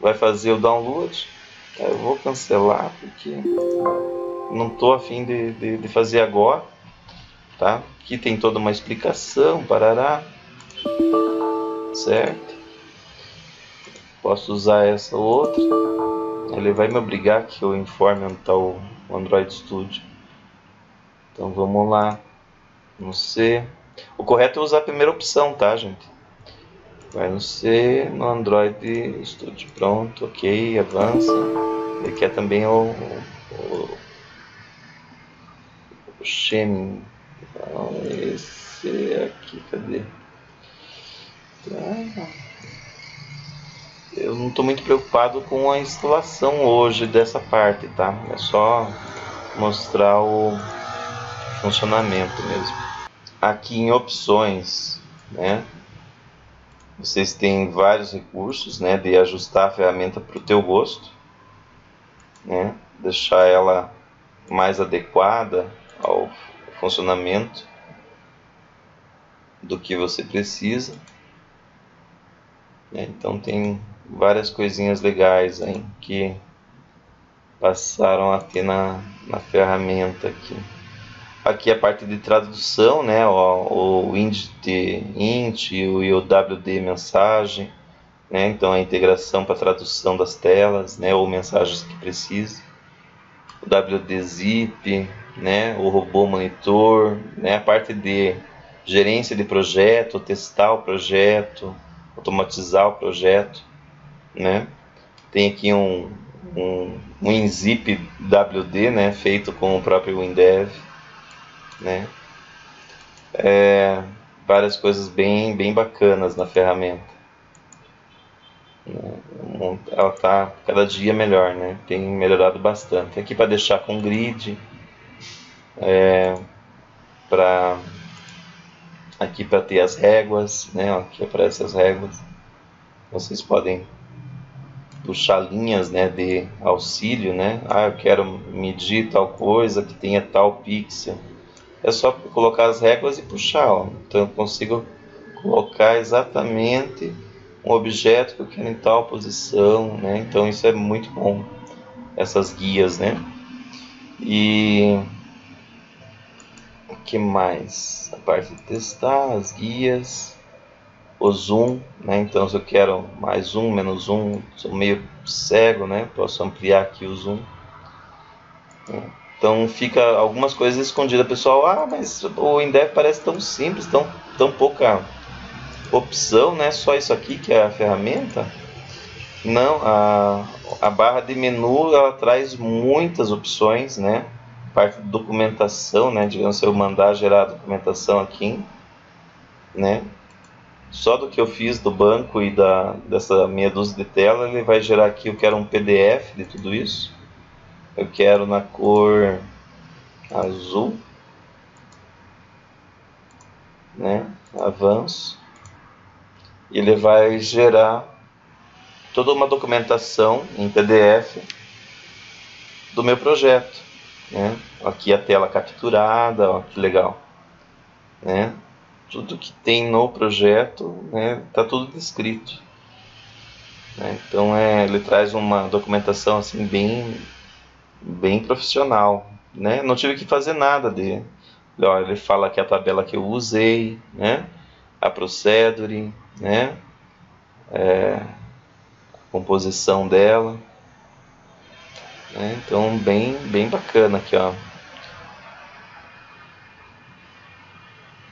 Vai fazer o download. Eu vou cancelar porque não estou afim de, de, de, fazer agora, tá? Aqui tem toda uma explicação, parará, certo? Posso usar essa outra. Ele vai me obrigar que eu informe onde está o, Android Studio. Então vamos lá, no C. O correto é usar a primeira opção, tá, gente? Vai no C, no Android Studio. Pronto, ok, avança. Ele quer também o, o, o Shem. Então, esse aqui, cadê? Tá. Eu não estou muito preocupado com a instalação hoje dessa parte, tá? É só mostrar o funcionamento mesmo. Aqui em opções, né? Vocês têm vários recursos, né, de ajustar a ferramenta para o teu gosto, né, deixar ela mais adequada ao funcionamento do que você precisa. É, então tem várias coisinhas legais aí que passaram a ter na, na ferramenta aqui. Aqui a parte de tradução, né, o, o int, int e o WD mensagem, né, então a integração para tradução das telas, né, ou mensagens que precise. O WD zip, né, o robô monitor, né, a parte de gerência de projeto, testar o projeto, automatizar o projeto, né? Tem aqui um, um, um WD, né? Feito com o próprio WinDev, né? É, várias coisas bem, bem bacanas na ferramenta. Ela está cada dia melhor, né? Tem melhorado bastante. Aqui para deixar com grid, é, para aqui para ter as réguas, né? Aqui aparecem as réguas. Vocês podem puxar linhas, né, de auxílio, né? Ah, eu quero medir tal coisa que tenha tal pixel. É só colocar as réguas e puxar, ó. Então eu consigo colocar exatamente um objeto que eu quero em tal posição, né? Então isso é muito bom, essas guias, né? E o que mais? A parte de testar, as guias, o zoom, né? Então se eu quero mais um, menos um, sou meio cego, né? Posso ampliar aqui o zoom. Então fica algumas coisas escondidas, pessoal. Ah, mas o Indev parece tão simples, tão, tão pouca opção, né? Só isso aqui que é a ferramenta. Não, a, a barra de menu ela traz muitas opções, né? parte de documentação, né? Digamos, se eu mandar gerar a documentação aqui, né? Só do que eu fiz do banco e da, dessa meia dúzia de tela, ele vai gerar aqui, eu quero um PDF de tudo isso. Eu quero na cor azul, né? Avanço. Ele vai gerar toda uma documentação em PDF do meu projeto. Né? Aqui a tela capturada, ó, que legal. Né? Tudo que tem no projeto está né, tudo descrito. Né? Então é, ele traz uma documentação assim bem, bem profissional. Né? Não tive que fazer nada de. Ó, ele fala aqui a tabela que eu usei, né? a procedure, né? É, a composição dela. Né? Então, bem, bem bacana aqui, ó.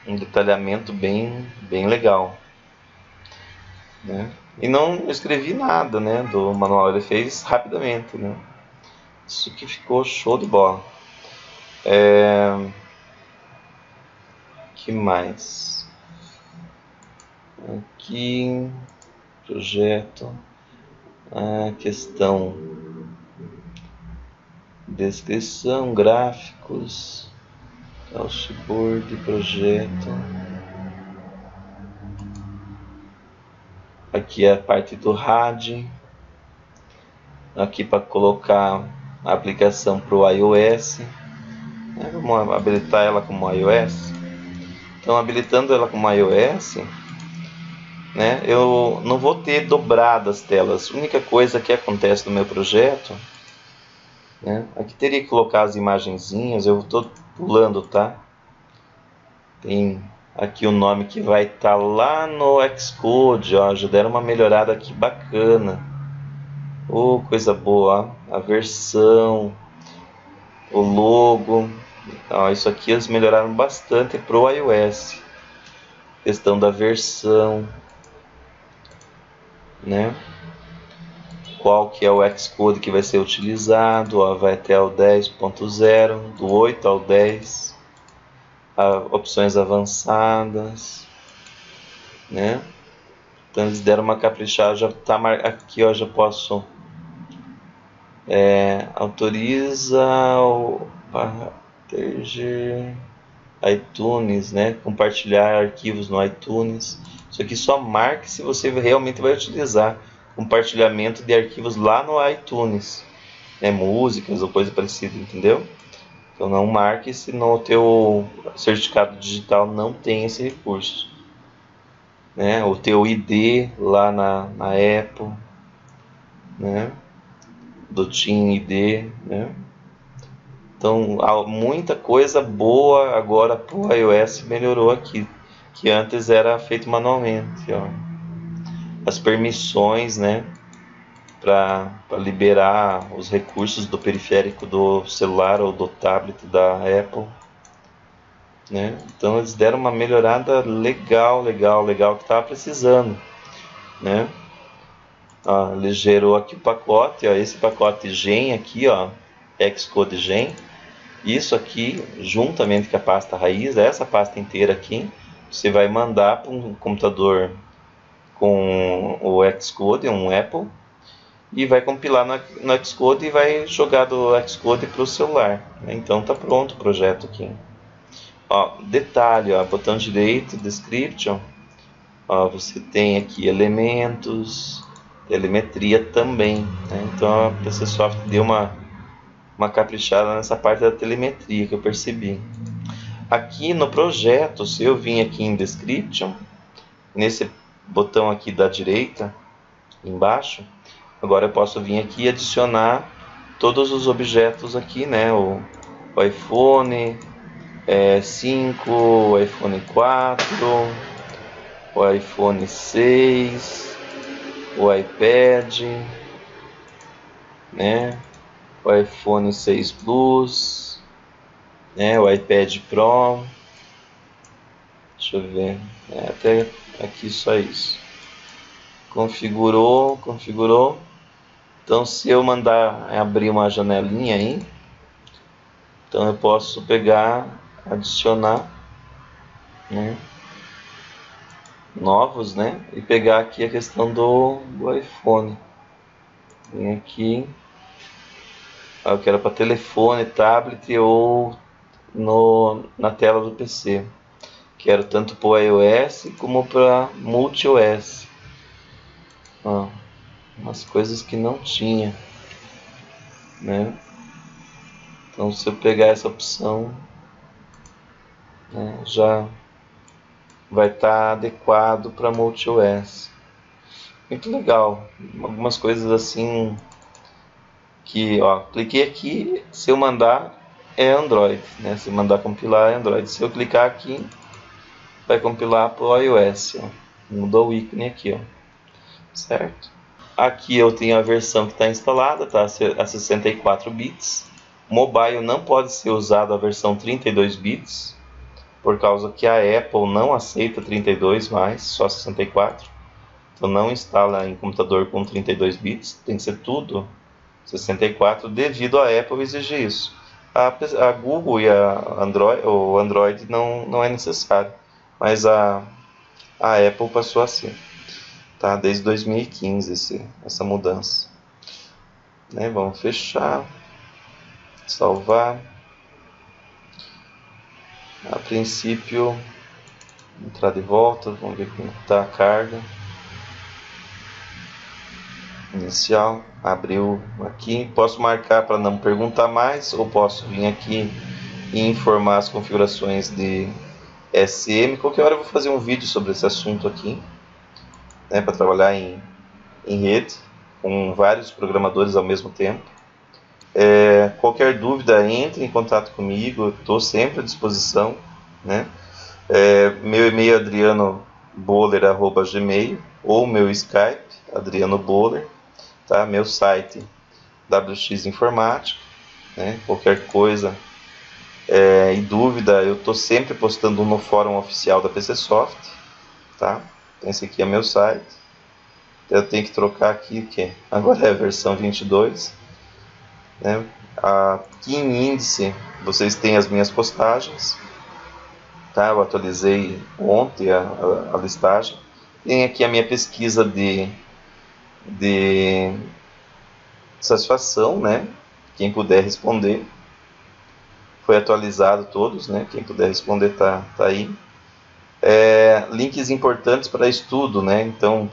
Um detalhamento bem, bem legal. Né? E não escrevi nada né, do manual, ele fez rapidamente. Né? Isso que ficou show de bola. É... que mais? Aqui, projeto, a questão descrição, gráficos, dashboard, projeto. Aqui é a parte do RAD. Aqui para colocar a aplicação para o iOS. É, vamos habilitar ela como iOS. Então, habilitando ela como iOS, né, eu não vou ter dobradas telas. A única coisa que acontece no meu projeto né? Aqui teria que colocar as imagenzinhas, eu estou pulando, tá? Tem aqui o nome que vai estar tá lá no Xcode, ó, já deram uma melhorada aqui bacana. Oh, coisa boa, ó. a versão, o logo, ó, isso aqui eles melhoraram bastante para o iOS. Questão da versão, né? Qual que é o Xcode que vai ser utilizado, ó, vai até o 10.0, do 8 ao 10, a, opções avançadas, né? Então eles deram uma caprichada, já tá aqui, ó, já posso é, autoriza o proteger iTunes, né? Compartilhar arquivos no iTunes. Isso aqui só marque se você realmente vai utilizar compartilhamento de arquivos lá no iTunes, né, músicas ou coisa parecida, entendeu? Então não marque se no teu certificado digital não tem esse recurso. Né? O teu ID lá na, na Apple, né? do Team ID, né? Então, muita coisa boa agora o iOS melhorou aqui, que antes era feito manualmente. Ó. As permissões, né? para liberar os recursos do periférico do celular ou do tablet da Apple. Né? Então eles deram uma melhorada legal, legal, legal que estava precisando. Né? Ó, ele gerou aqui o pacote, ó, esse pacote Gen aqui, ó, Xcode Gen. Isso aqui, juntamente com a pasta raiz, essa pasta inteira aqui, você vai mandar para um computador com o Xcode, um Apple, e vai compilar no, Xcode e vai jogar do Xcode para o celular. Né? Então tá pronto o projeto aqui. Ó, detalhe, ó, botão direito, description, ó, você tem aqui elementos, telemetria também. Né? Então a PCSoft deu uma, uma caprichada nessa parte da telemetria que eu percebi. Aqui no projeto, se eu vim aqui em description, nesse botão aqui da direita, embaixo, Agora eu posso vir aqui e adicionar todos os objetos aqui, né? O, o iPhone é, 5, o iPhone 4, o iPhone 6, o iPad, né? O iPhone 6 Plus, né? O iPad Pro. Deixa eu ver. É, até aqui só isso. Configurou, configurou. Então, se eu mandar abrir uma janelinha aí, então eu posso pegar, adicionar né, novos, né? E pegar aqui a questão do, do iPhone. Vem aqui, eu quero para telefone, tablet ou no, na tela do PC. Quero tanto para o iOS como para multi-OS. Ó umas coisas que não tinha, né? Então, se eu pegar essa opção, né, já vai estar tá adequado para MultiOS. Muito legal. Algumas coisas assim que, ó, cliquei aqui, se eu mandar é Android, né? Se mandar compilar é Android. Se eu clicar aqui, vai compilar para o iOS, ó. Mudou o ícone aqui, ó. Certo? Aqui eu tenho a versão que está instalada, tá? A 64 bits. Mobile não pode ser usado a versão 32 bits, por causa que a Apple não aceita 32 mais, só 64. Então não instala em computador com 32 bits, tem que ser tudo 64, devido a Apple exigir isso. A, a Google e a Android, o Android não, não é necessário, mas a, a Apple passou assim tá? Desde 2015 esse, essa mudança. Né? Vamos fechar, salvar. A princípio, entrar de volta, vamos ver como está a carga. Inicial, abriu aqui. Posso marcar para não perguntar mais, ou posso vir aqui e informar as configurações de SM. Qualquer hora eu vou fazer um vídeo sobre esse assunto aqui né, para trabalhar em, em rede, com vários programadores ao mesmo tempo. É, qualquer dúvida, entre em contato comigo, estou sempre à disposição. Né? É, meu e-mail é adrianoboller.gmail ou meu Skype, Adriano Boller, tá? meu site WX Informática, né? qualquer coisa é, e dúvida, eu estou sempre postando no fórum oficial da PCSoft, tá? Esse aqui é meu site. Eu tenho que trocar aqui, que <laughs> agora é a versão 22. Né? Aqui em índice vocês têm as minhas postagens. Tá? Eu atualizei ontem a, a, a listagem. Tem aqui a minha pesquisa de, de satisfação, né? Quem puder responder. Foi atualizado todos, né? Quem puder responder tá, tá aí é, links importantes para estudo, né? Então,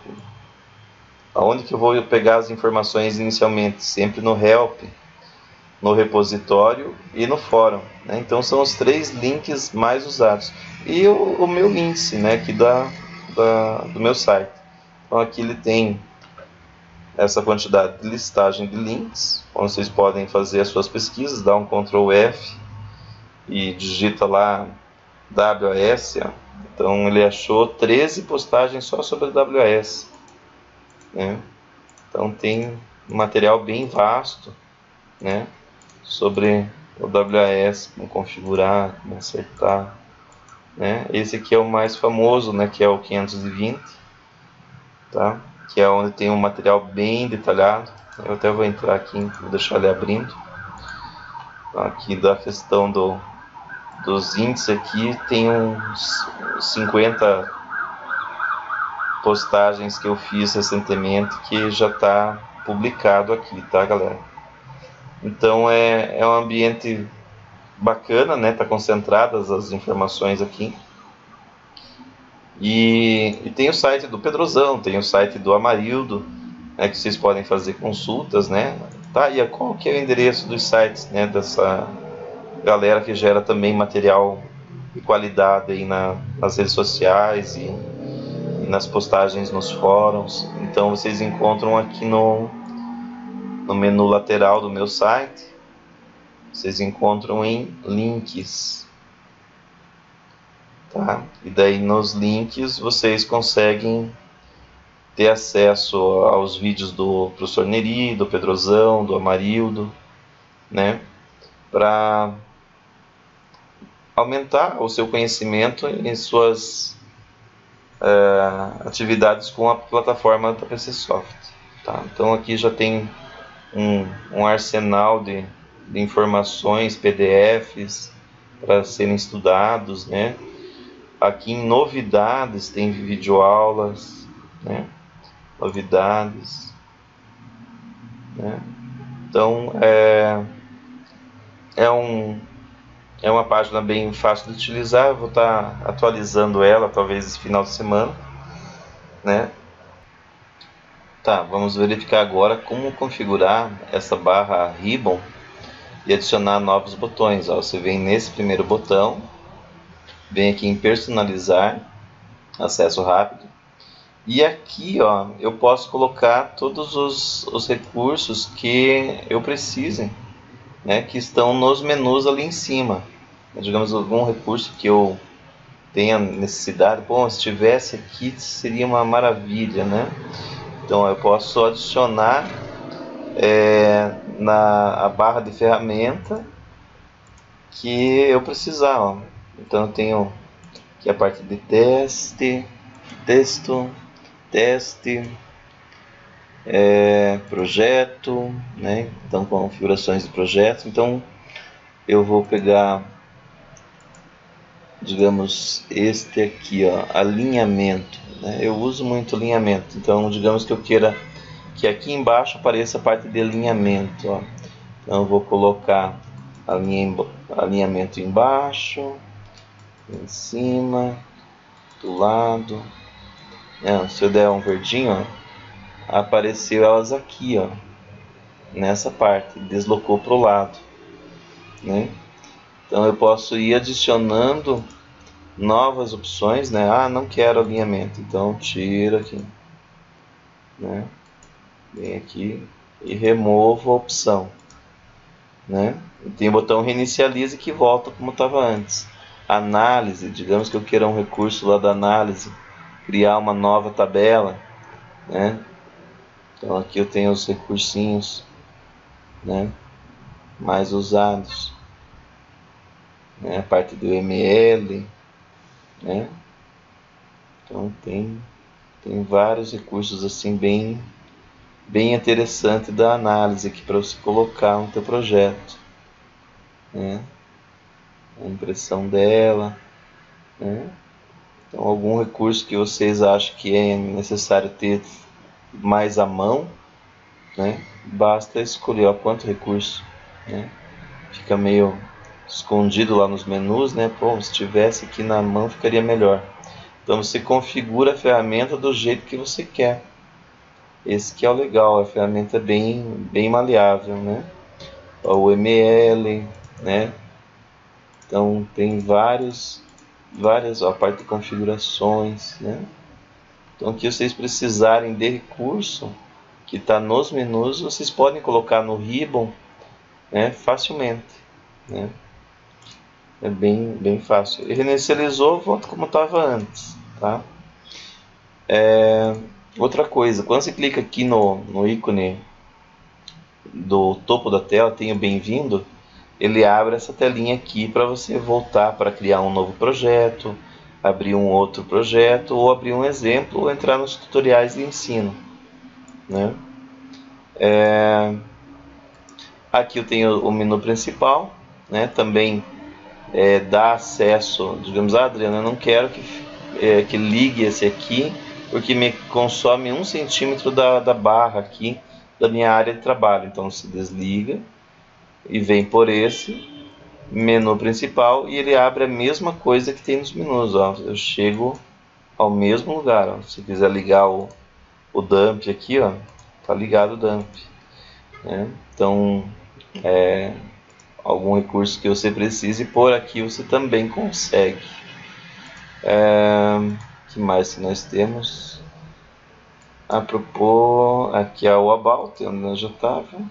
aonde que eu vou pegar as informações inicialmente? Sempre no help, no repositório e no fórum. Né? Então são os três links mais usados. E o, o meu índice né, aqui da, da, do meu site. Então aqui ele tem essa quantidade de listagem de links, onde vocês podem fazer as suas pesquisas, dá um Ctrl F e digita lá WAS. Então ele achou 13 postagens só sobre WAS. Né? Então tem um material bem vasto né? sobre o WAS, como configurar, como acertar. Né? Esse aqui é o mais famoso, né? que é o 520, tá? que é onde tem um material bem detalhado. Eu até vou entrar aqui, vou deixar ele abrindo. Aqui da questão do, dos índices aqui, tem uns 50 postagens que eu fiz recentemente que já está publicado aqui, tá galera? Então é, é um ambiente bacana, né? Tá concentradas as informações aqui. E, e, tem o site do Pedrozão, tem o site do Amarildo, né, que vocês podem fazer consultas, né? Tá, e qual que é o endereço dos sites, né, dessa galera que gera também material de qualidade aí na, nas redes sociais e, e nas postagens nos fóruns. Então vocês encontram aqui no, no menu lateral do meu site, vocês encontram em links. Tá? E daí nos links vocês conseguem ter acesso aos vídeos do professor Neri, do Pedrozão, do Amarildo, né? Para aumentar o seu conhecimento em suas é, atividades com a plataforma da PC Soft. Tá? Então aqui já tem um, um arsenal de, de informações, PDFs para serem estudados, né? Aqui em novidades tem videoaulas, né? Novidades, né? Então é, é um é uma página bem fácil de utilizar. Vou estar tá atualizando ela, talvez esse final de semana, né? Tá, vamos verificar agora como configurar essa barra ribbon e adicionar novos botões. Ó, você vem nesse primeiro botão, vem aqui em personalizar, acesso rápido. E aqui ó, eu posso colocar todos os, os recursos que eu precise, né, que estão nos menus ali em cima. Digamos, algum recurso que eu tenha necessidade. Bom, se tivesse aqui seria uma maravilha, né? Então eu posso adicionar é, na a barra de ferramenta que eu precisar. Ó. Então eu tenho aqui a parte de teste, texto, teste, é, projeto, né? Então configurações de projeto. Então eu vou pegar, digamos, este aqui, ó, alinhamento. Né? Eu uso muito alinhamento, então digamos que eu queira que aqui embaixo apareça a parte de alinhamento. Ó. Então eu vou colocar alinhamento embaixo, em cima, do lado. Se eu der um verdinho, ó, apareceu elas aqui, ó, nessa parte, deslocou para o lado. Né? Então eu posso ir adicionando novas opções, né? Ah, não quero alinhamento, então tira aqui, né? Vem aqui e removo a opção, né? tem o botão reinicialize que volta como estava antes. Análise, digamos que eu queira um recurso lá da análise, criar uma nova tabela, né? Então aqui eu tenho os recursinhos, né? Mais usados, né? A parte do ML, né? Então tem tem vários recursos assim bem bem interessante da análise aqui para você colocar no teu projeto, né? A impressão dela, né? Então algum recurso que vocês acham que é necessário ter mais à mão, né? Basta escolher ó, quanto recurso, né? Fica meio escondido lá nos menus, né? Pô, se tivesse aqui na mão ficaria melhor. Então você configura a ferramenta do jeito que você quer. Esse que é o legal, a ferramenta é bem, bem maleável, né? o ML, né? Então tem vários, várias, ó, a parte de configurações, né? Então que vocês precisarem de recurso que está nos menus, vocês podem colocar no ribbon, né? Facilmente, né? É bem, bem fácil. Ele inicializou, volta como estava antes, tá? É, outra coisa, quando você clica aqui no, no ícone do topo da tela, tem o bem-vindo, ele abre essa telinha aqui para você voltar para criar um novo projeto, abrir um outro projeto, ou abrir um exemplo, ou entrar nos tutoriais de ensino. Né? É... Aqui eu tenho o menu principal, né? também é, dá acesso, digamos, ah, Adriana, eu não quero que, é, que ligue esse aqui, porque me consome um centímetro da, da barra aqui da minha área de trabalho. Então se desliga e vem por esse menu principal e ele abre a mesma coisa que tem nos menus. Ó. Eu chego ao mesmo lugar. Ó. Se quiser ligar o, o dump aqui, ó, tá ligado o dump. Né? Então, é, algum recurso que você precise por aqui você também consegue. É, que mais que nós temos? A propor, aqui é o About, onde eu já estava.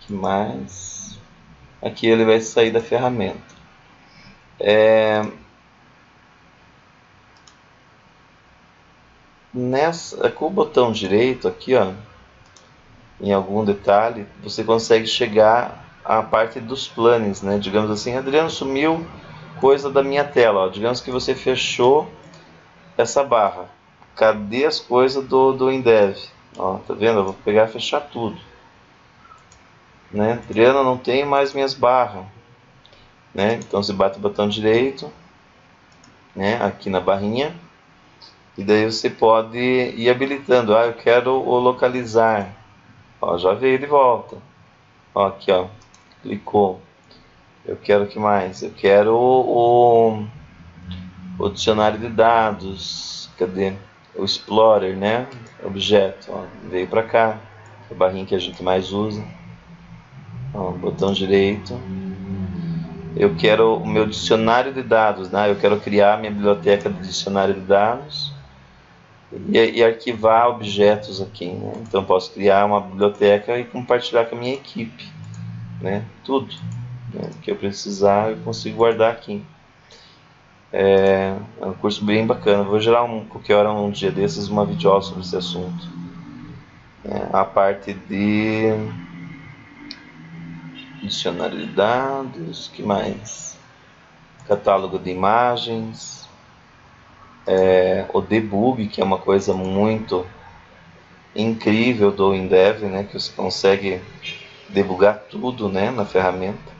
que mais? Aqui ele vai sair da ferramenta. É, nessa, com o botão direito aqui, ó, em algum detalhe, você consegue chegar à parte dos planes, né? Digamos assim, Adriano sumiu coisa da minha tela, ó. digamos que você fechou essa barra. Cadê as coisas do, do Indev? Ó, tá vendo? Eu vou pegar e fechar tudo. Né? Adriano, não tem mais minhas barras. Né? Então você bate o botão direito, né? aqui na barrinha, e daí você pode ir habilitando. Ah, eu quero o localizar. Ó, já veio de volta. Ó, aqui, ó. Clicou. Eu quero o que mais? Eu quero o, o, dicionário de dados. Cadê? O Explorer, né? Objeto. Ó, veio para cá. A barrinha que a gente mais usa. Ó, botão direito. Eu quero o meu dicionário de dados, né? Eu quero criar minha biblioteca de dicionário de dados e, e arquivar objetos aqui. Né? Então posso criar uma biblioteca e compartilhar com a minha equipe, né? Tudo né? que eu precisar eu consigo guardar aqui. É, é um curso bem bacana. Vou gerar um qualquer hora um dia desses uma videoaula sobre esse assunto. É, a parte de dicionário que mais? Catálogo de imagens é, o debug, que é uma coisa muito incrível do Endeavor, né, que você consegue debugar tudo né, na ferramenta.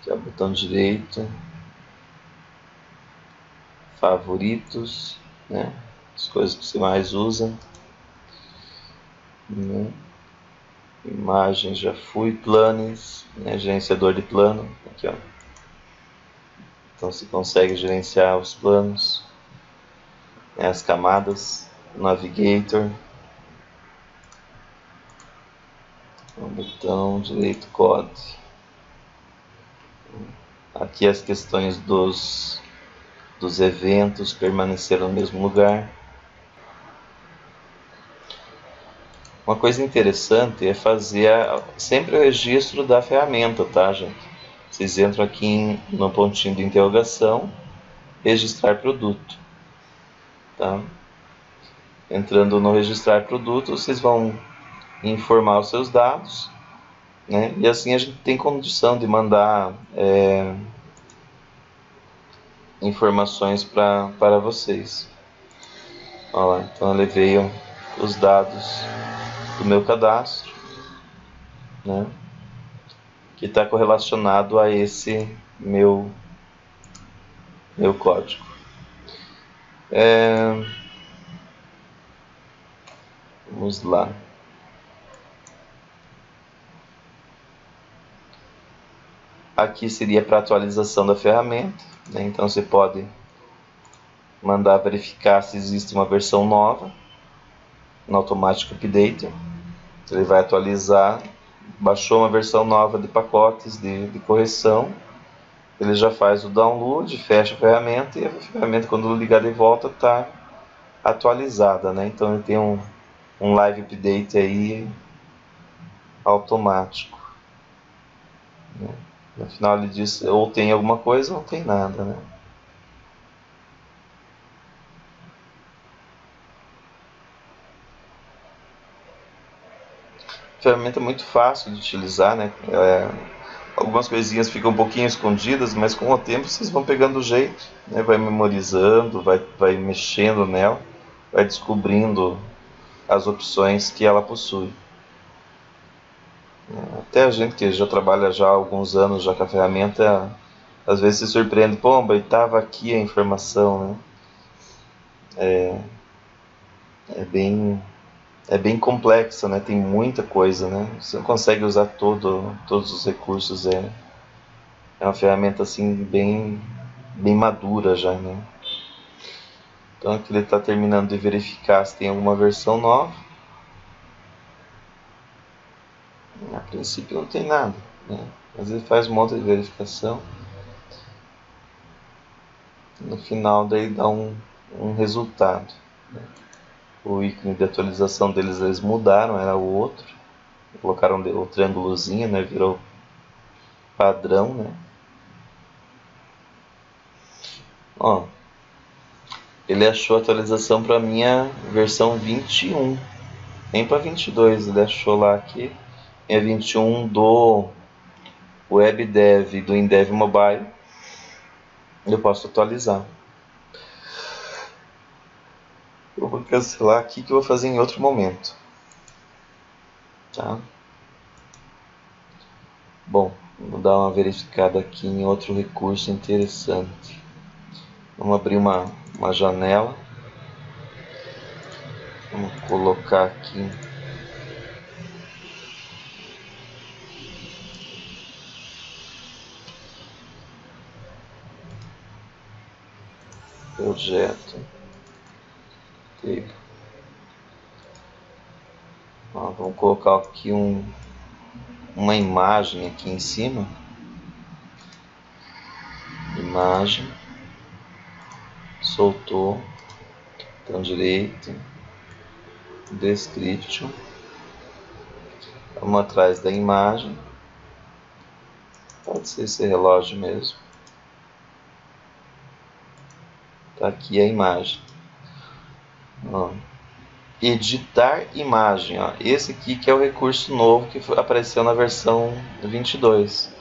Aqui é o botão direito, favoritos, né, as coisas que você mais usa. Né. Imagens já fui, planos, né, gerenciador de plano, aqui ó. Então você consegue gerenciar os planos né, as camadas, Navigator, o botão direito Code. Aqui as questões dos, dos eventos permaneceram no mesmo lugar. Uma coisa interessante é fazer sempre o registro da ferramenta, tá, gente? Vocês entram aqui em, no pontinho de interrogação, registrar produto. Tá? Entrando no registrar produto, vocês vão informar os seus dados, né? E assim a gente tem condição de mandar é, informações pra, para vocês. Olha lá, então eu levei os dados do meu cadastro, né? Que está correlacionado a esse meu meu código. É... Vamos lá. Aqui seria para atualização da ferramenta, né? então você pode mandar verificar se existe uma versão nova no Automatic Update. Ele vai atualizar baixou uma versão nova de pacotes de, de correção, ele já faz o download, fecha a ferramenta e a ferramenta quando ligar de volta está atualizada, né? Então ele tem um, um live update aí automático. No final ele diz ou tem alguma coisa ou não tem nada, né? Ferramenta muito fácil de utilizar, né? É, algumas coisinhas ficam um pouquinho escondidas, mas com o tempo vocês vão pegando o jeito, né? vai memorizando, vai, vai mexendo nela, vai descobrindo as opções que ela possui. Até a gente que já trabalha já há alguns anos já com a ferramenta, às vezes se surpreende, pomba, estava aqui a informação, né? É, é bem é bem complexa, né? Tem muita coisa, né? Você não consegue usar todo, todos os recursos. É, é uma ferramenta assim bem, bem madura já, né? Então aqui ele está terminando de verificar se tem alguma versão nova. A princípio não tem nada, né? mas ele faz um monte de verificação. No final daí dá um, um resultado. Né? O ícone de atualização deles eles mudaram, era o outro. Colocaram o triângulozinho, né? Virou padrão, né? Ó, ele achou a atualização para minha versão 21, nem para 22, ele achou lá aqui, minha 21 do WebDev do InDev Mobile, eu posso atualizar. Eu vou cancelar aqui que eu vou fazer em outro momento. Tá? Bom, vou dar uma verificada aqui em outro recurso interessante. Vamos abrir uma, uma janela. Vamos colocar aqui projeto Ó, vamos colocar aqui um, uma imagem aqui em cima. Imagem. Soltou. Botão direito. Description. Vamos atrás da imagem. Pode ser esse relógio mesmo. Tá aqui a imagem. Ó. Editar imagem. Ó. Esse aqui que é o recurso novo que apareceu na versão 22.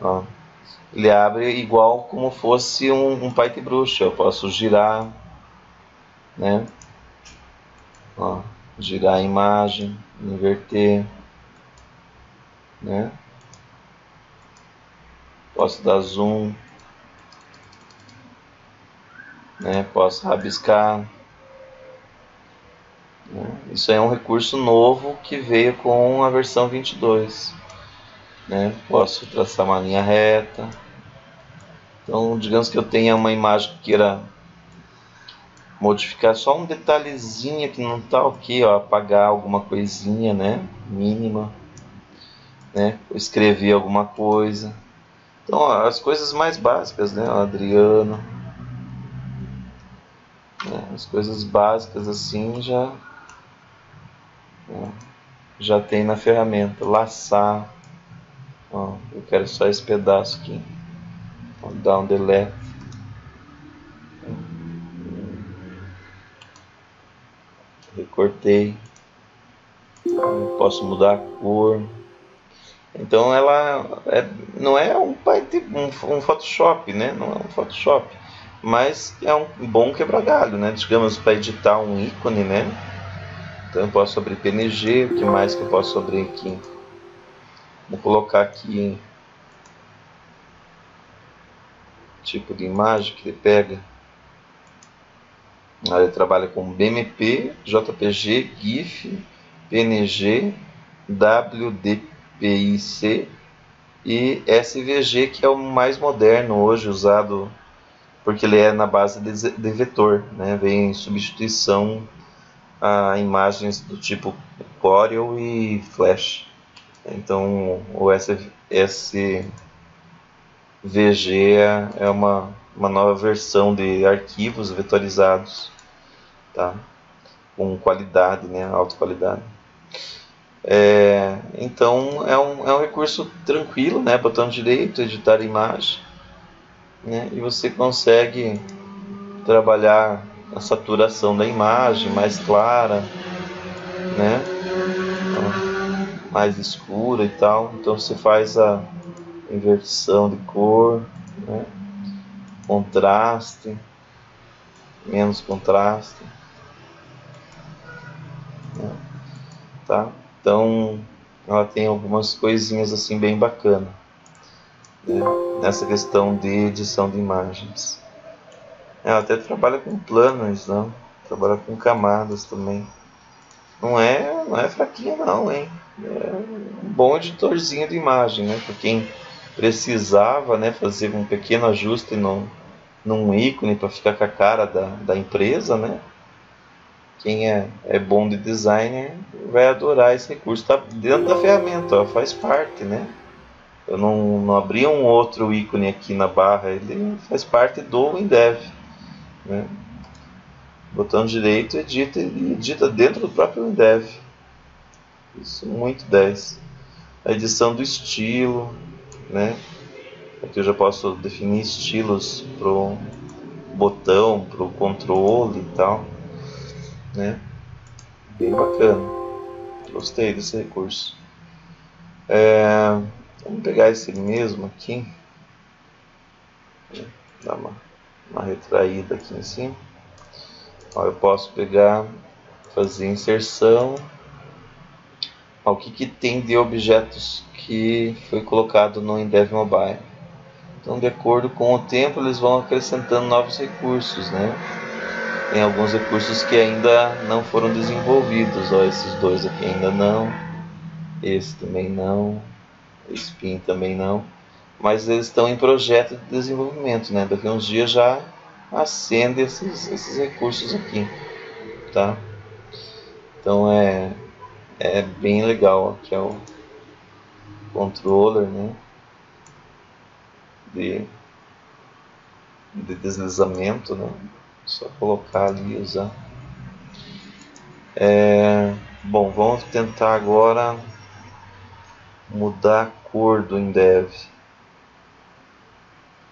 Ó. Ele abre igual como fosse um, um Brush. Eu posso girar, né? Ó, girar a imagem, inverter, né? Posso dar zoom, né? Posso rabiscar. Isso é um recurso novo que veio com a versão 22. Né? Posso traçar uma linha reta. Então, digamos que eu tenha uma imagem que queira modificar só um detalhezinho que não está ok, ó, apagar alguma coisinha, né, mínima, né, escrever alguma coisa. Então, ó, as coisas mais básicas, né, Adriano, né, as coisas básicas assim já já tem na ferramenta laçar. Ó, eu quero só esse pedaço aqui. Vou dar um delete. Recortei. Posso mudar a cor. Então ela é, não é um, um, um Photoshop, né? Não é um Photoshop, mas é um bom quebra-galho, né? Digamos para editar um ícone, né? Então eu posso abrir PNG, o que mais que eu posso abrir aqui? Vou colocar aqui tipo de imagem que ele pega. Aí ele trabalha com BMP, JPG, GIF, PNG, WDPIC e SVG, que é o mais moderno hoje usado porque ele é na base de vetor, né? vem em substituição a imagens do tipo Corel e Flash. Então o SVG é uma, uma nova versão de arquivos vetorizados, tá? com qualidade, né? alta qualidade. É, então é um, é um recurso tranquilo, né? botão direito, editar imagem, né? e você consegue trabalhar a saturação da imagem mais clara, né? Então, mais escura e tal. Então você faz a inversão de cor, né? contraste, menos contraste, né? tá? Então ela tem algumas coisinhas assim bem bacana né? nessa questão de edição de imagens. Ela até trabalha com planos, não? Trabalha com camadas também. Não é, não é fraquinha não, hein? É um bom editorzinho de imagem, né? Para quem precisava, né, fazer um pequeno ajuste no, num ícone para ficar com a cara da, da empresa, né? quem é, é bom de designer vai adorar esse recurso. Está dentro da ferramenta, ó, faz parte, né? Eu não, não abri um outro ícone aqui na barra, ele faz parte do Windev. Né? Botão direito, edita e edita dentro do próprio Windev. Isso muito 10. A edição do estilo, né? Aqui eu já posso definir estilos para o botão, para o controle e tal né? Bem bacana. Gostei desse recurso. É, vamos pegar esse mesmo aqui. Dar uma, uma retraída aqui em cima. Ó, eu posso pegar, fazer inserção. Ó, o que, que tem de objetos que foi colocado no Endeavor Mobile. Então, de acordo com o tempo, eles vão acrescentando novos recursos, né? tem alguns recursos que ainda não foram desenvolvidos. Ó, esses dois aqui ainda não, esse também não, o Spin também não, mas eles estão em projeto de desenvolvimento, né? Daqui a uns dias já acende esses, esses recursos aqui, tá? Então é, é bem legal aqui é o controller, né? De, de deslizamento, né? Só colocar ali e usar. É, bom, vamos tentar agora mudar a cor do Endev.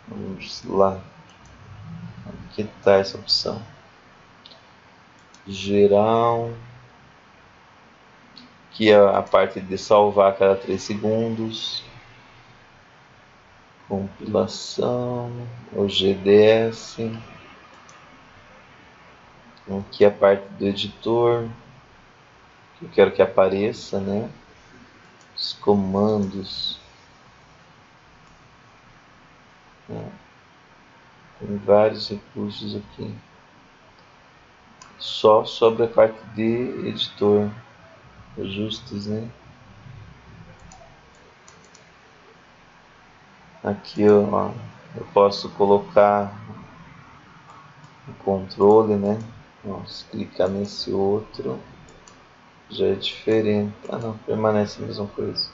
Vamos lá. Aqui está essa opção. Geral. Aqui é a parte de salvar a cada 3 segundos. Compilação. O GDS aqui a parte do editor que eu quero que apareça, né? Os comandos. Né? Tem vários recursos aqui. Só sobre a parte de editor. Ajustes, né? Aqui ó, eu posso colocar o controle, né? Vamos clicar nesse outro. Já é diferente. Ah não, permanece a mesma coisa.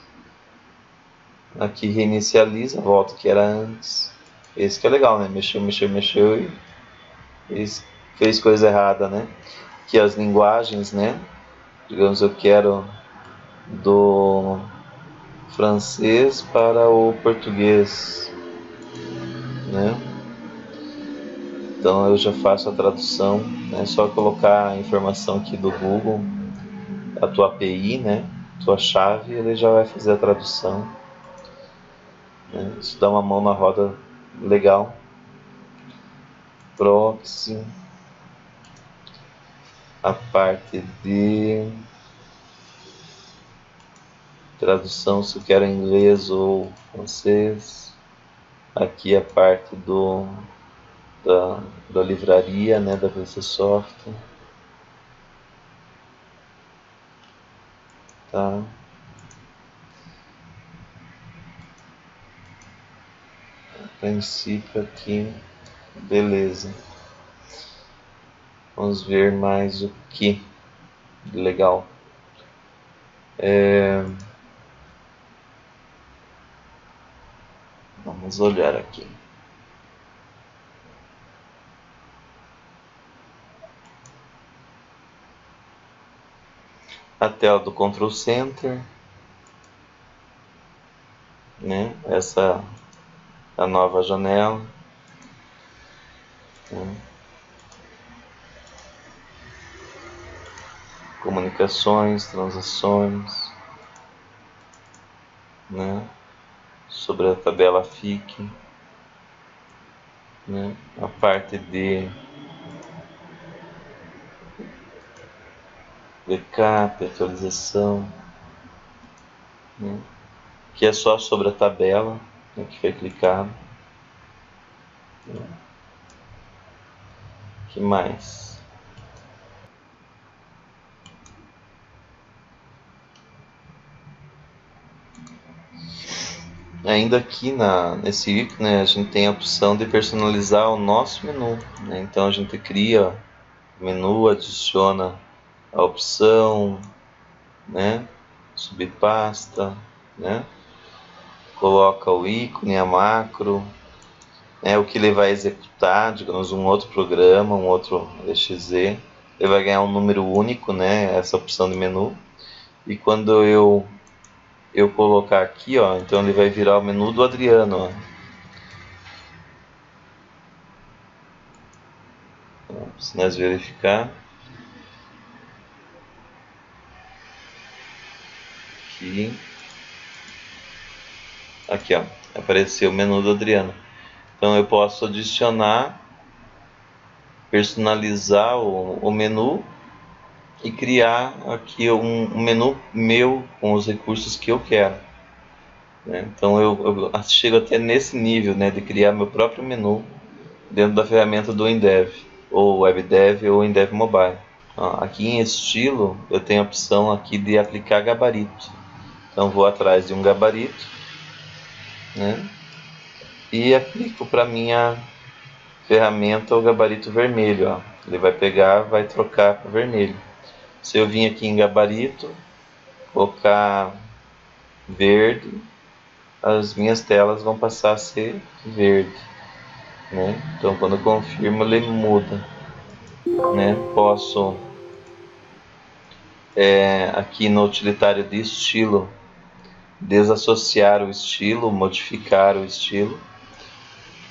Aqui reinicializa, volta que era antes. Esse que é legal, né? Mexeu, mexeu, mexeu e fez, fez coisa errada, né? Aqui as linguagens, né? Digamos, eu quero do francês para o português, né? Então eu já faço a tradução, né? é só colocar a informação aqui do Google, a tua API, né? tua chave, ele já vai fazer a tradução. Né? Isso dá uma mão na roda legal. Proxy, a parte de tradução se eu quero inglês ou francês. Aqui a parte do da, da livraria, né, da PC Software. Tá? princípio aqui, beleza. Vamos ver mais o que legal. É... Vamos olhar aqui. A tela do Control Center, né? Essa a nova janela. Né? Comunicações, transações, né? sobre a tabela FIC, né? a parte de backup, atualização, né? que é só sobre a tabela que foi clicado. Que mais? ainda aqui na, nesse ícone né, a gente tem a opção de personalizar o nosso menu. Né? Então a gente cria menu, adiciona a opção, né? subpasta, né? Coloca o ícone, a macro, né? o que ele vai executar, digamos um outro programa, um outro exe, ele vai ganhar um número único, né? essa opção de menu. E quando eu eu colocar aqui, ó, então ele vai virar o menu do Adriano, ó. Se nós verificar aqui, aqui ó, apareceu o menu do Adriano. Então eu posso adicionar, personalizar o, o menu e criar aqui um, um menu meu com os recursos que eu quero. Né? Então eu, eu, chego até nesse nível né, de criar meu próprio menu dentro da ferramenta do Endev, ou WebDev ou Endev Mobile. aqui em estilo eu tenho a opção aqui de aplicar gabarito. Então vou atrás de um gabarito né, e aplico para minha ferramenta o gabarito vermelho. Ó. Ele vai pegar, vai trocar para vermelho. Se eu vim aqui em gabarito, colocar verde, as minhas telas vão passar a ser verde. Né? Então quando eu confirmo ele muda. Né? Posso é, aqui no utilitário de estilo desassociar o estilo, modificar o estilo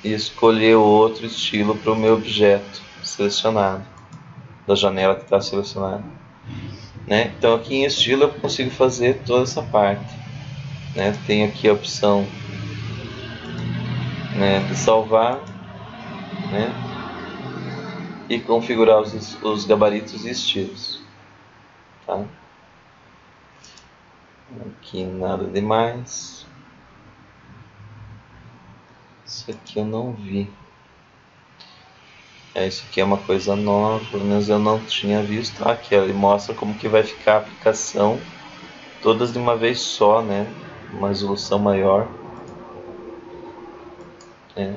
e escolher outro estilo para o meu objeto selecionado da janela que está selecionada. Né? Então aqui em estilo eu consigo fazer toda essa parte. Né? Tem aqui a opção né, de salvar né? e configurar os, os gabaritos e estilos. Tá? Aqui nada demais. Isso aqui eu não vi. É, isso aqui é uma coisa nova, pelo menos eu não tinha visto. Aqui ele mostra como que vai ficar a aplicação, todas de uma vez só, né? Uma resolução maior. É,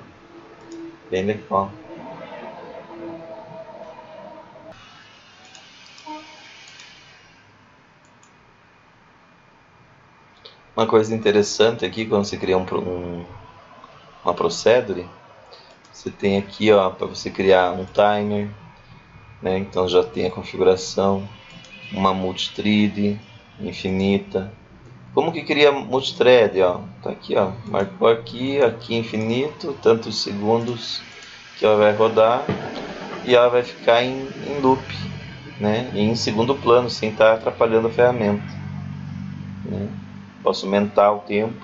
bem legal. Uma coisa interessante aqui quando você cria um, um uma procedure você tem aqui ó para você criar um timer, né? Então já tem a configuração, uma multithread infinita. Como que cria multithread, ó? Tá aqui, ó. Marcou aqui, aqui infinito, tantos segundos que ela vai rodar e ela vai ficar em, em loop, né? em segundo plano, sem estar atrapalhando a ferramenta. Né? Posso aumentar o tempo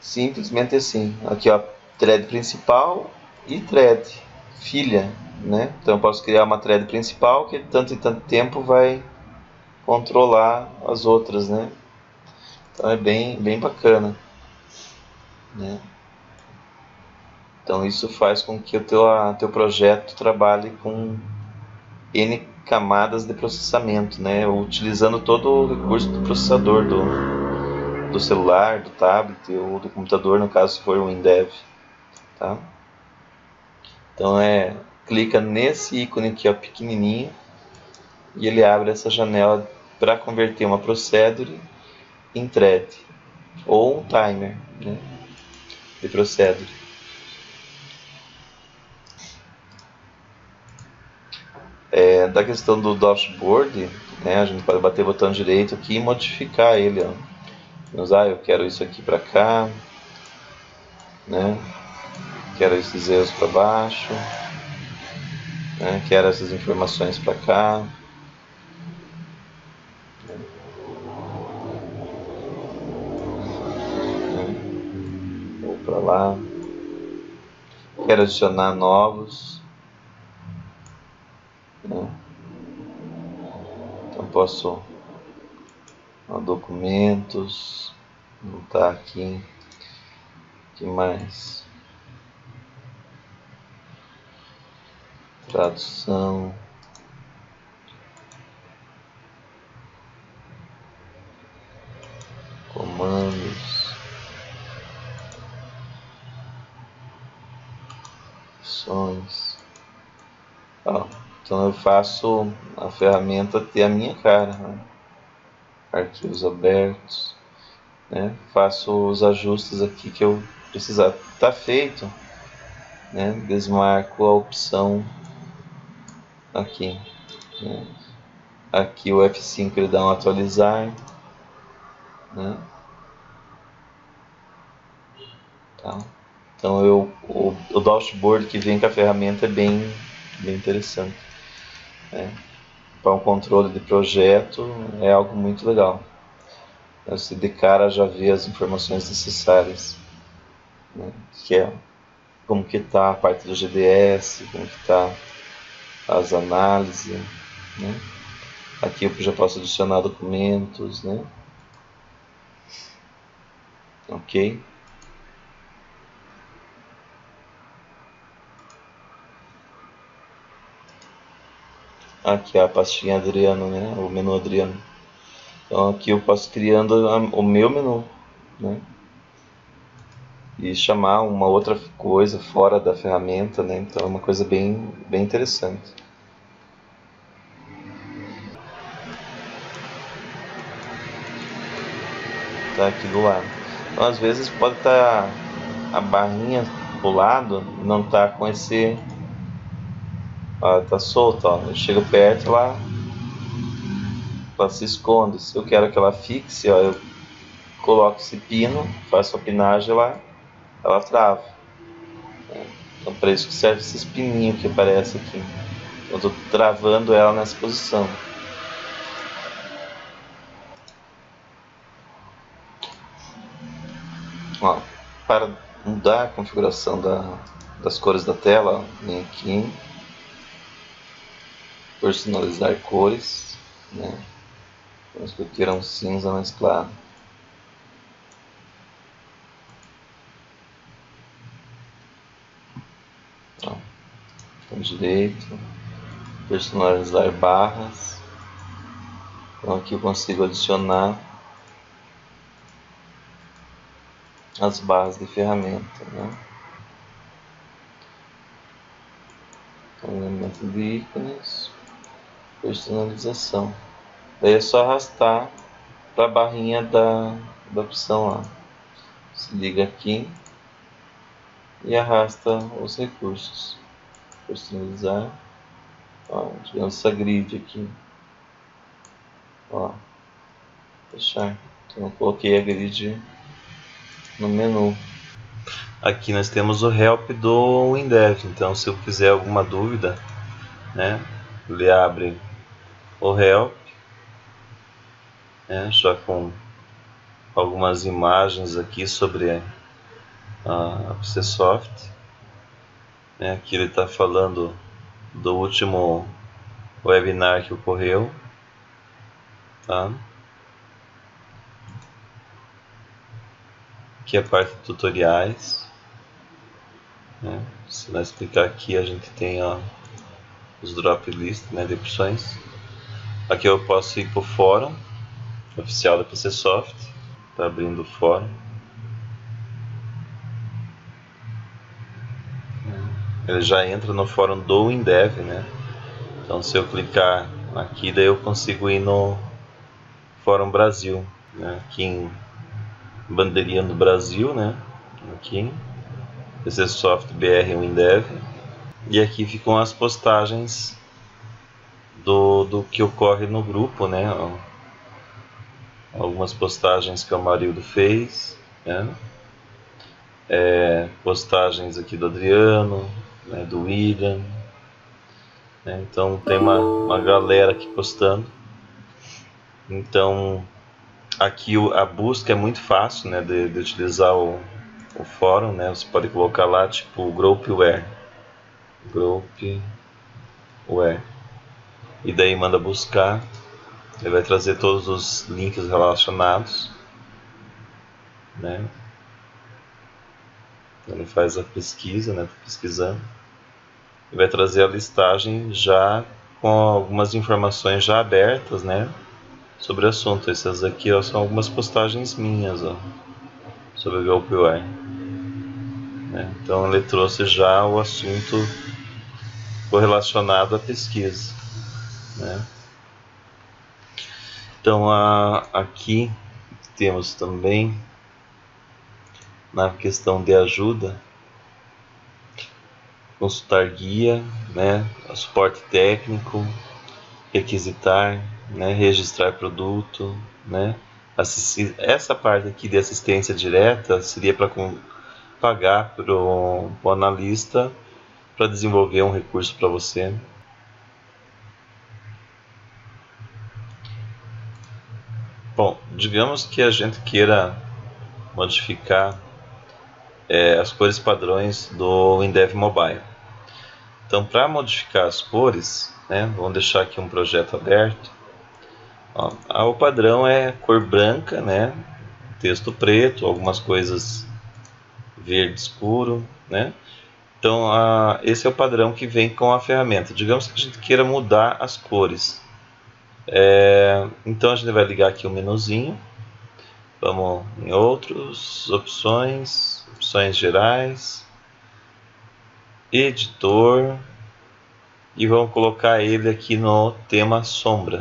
simplesmente assim. Aqui ó, thread principal e thread filha, né? Então eu posso criar uma thread principal que tanto e tanto tempo vai controlar as outras, né? Então é bem, bem bacana, né? Então isso faz com que o teu, a, teu projeto trabalhe com N camadas de processamento, né? Utilizando todo o recurso do processador do, do celular, do tablet ou do computador, no caso se for o Windev, tá? Então é clica nesse ícone aqui ó, pequenininho e ele abre essa janela para converter uma procedure em thread. ou um timer né, de procedure. É, da questão do dashboard, né, a gente pode bater o botão direito aqui e modificar ele. Ó. Usar, ah, eu quero isso aqui para cá, né? quero esses erros para baixo, né? quero essas informações para cá. Ou para lá. Quero adicionar novos. Então posso documentos, não está aqui. que mais? tradução, comandos, opções. Ah, então eu faço a ferramenta ter a minha cara, né? arquivos abertos, né? faço os ajustes aqui que eu precisar. Está feito, né? desmarco a opção aqui. Né? Aqui o F5 ele dá um atualizar. Né? Tá. Então eu, o, o dashboard que vem com a ferramenta é bem, bem interessante. Né? Para um controle de projeto é algo muito legal. Você de cara já vê as informações necessárias. Né? Que é como que está a parte do GDS, como que está as análises, né? Aqui eu já posso adicionar documentos, né? Ok. Aqui a pastinha Adriano, né? O menu Adriano. Então aqui eu posso criando o meu menu, né? e chamar uma outra coisa fora da ferramenta, né? Então é uma coisa bem, bem interessante. Tá aqui do lado. Então às vezes pode estar tá a barrinha do lado não tá com esse ó, tá solta, ó. Eu chego perto lá ela se esconde. Se eu quero que ela fixe, ó, eu coloco esse pino, faço a pinagem lá ela trava. Então para isso que serve esse espininho que aparece aqui. Eu estou travando ela nessa posição. Ó, para mudar a configuração da, das cores da tela, vem aqui, personalizar cores, né? Vamos queira um cinza mais claro. botão direito, personalizar barras. Então aqui eu consigo adicionar as barras de ferramenta. Né? Então, elemento de ícones, personalização. Daí é só arrastar para a barrinha da, da opção lá. Se liga aqui e arrasta os recursos personalizar. Ó, digamos essa grid aqui. Ó, fechar. Então eu coloquei a grid no menu. Aqui nós temos o help do Windev. Então se eu quiser alguma dúvida, né, ele abre o help, né, já com algumas imagens aqui sobre a, Psesoft. Né? Aqui ele está falando do último webinar que ocorreu. Tá? Aqui é a parte de tutoriais. Né? Se nós clicar aqui, a gente tem ó, os drop list né, de opções. Aqui eu posso ir para o fórum oficial da PCSoft. Está abrindo o fórum. ele já entra no fórum do Windev, né? Então se eu clicar aqui, daí eu consigo ir no Fórum Brasil, né? aqui em, bandeirinha do Brasil, né? Aqui. PC Soft BR WinDev. E aqui ficam as postagens do, do que ocorre no grupo, né? Algumas postagens que o Marildo fez, né? É, postagens aqui do Adriano, né, do William. Né? Então tem uma, uma galera aqui postando. Então aqui a busca é muito fácil né, de, de utilizar o, o fórum. Né? Você pode colocar lá tipo Groupware. Groupware. E daí manda buscar. Ele vai trazer todos os links relacionados. Né? Então ele faz a pesquisa, né? Tá pesquisando. E vai trazer a listagem já com algumas informações já abertas, né? Sobre o assunto. Essas aqui ó, são algumas postagens minhas, ó. Sobre o GoPro. Né? Então ele trouxe já o assunto correlacionado à pesquisa. Né? Então a, aqui temos também na questão de ajuda, consultar guia, né, suporte técnico, requisitar, né, registrar produto, né, assistir, essa parte aqui de assistência direta seria para pagar para o analista para desenvolver um recurso para você. Bom, digamos que a gente queira modificar é, as cores padrões do Windev Mobile. Então, para modificar as cores, né, vamos deixar aqui um projeto aberto. Ó, o padrão é cor branca, né, texto preto, algumas coisas verde escuro, né? Então, a, esse é o padrão que vem com a ferramenta. Digamos que a gente queira mudar as cores. É, então, a gente vai ligar aqui o menuzinho. Vamos em outros, opções, opções gerais, editor e vamos colocar ele aqui no tema sombra.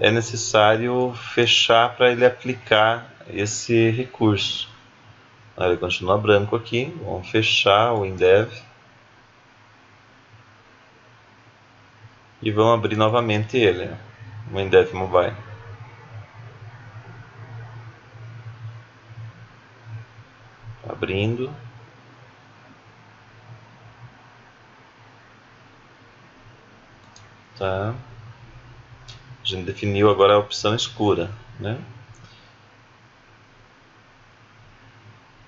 É necessário fechar para ele aplicar esse recurso. Ele continua branco aqui, vamos fechar o Indev e vamos abrir novamente ele, o Indev Mobile. abrindo. Tá. A gente definiu agora a opção escura, né?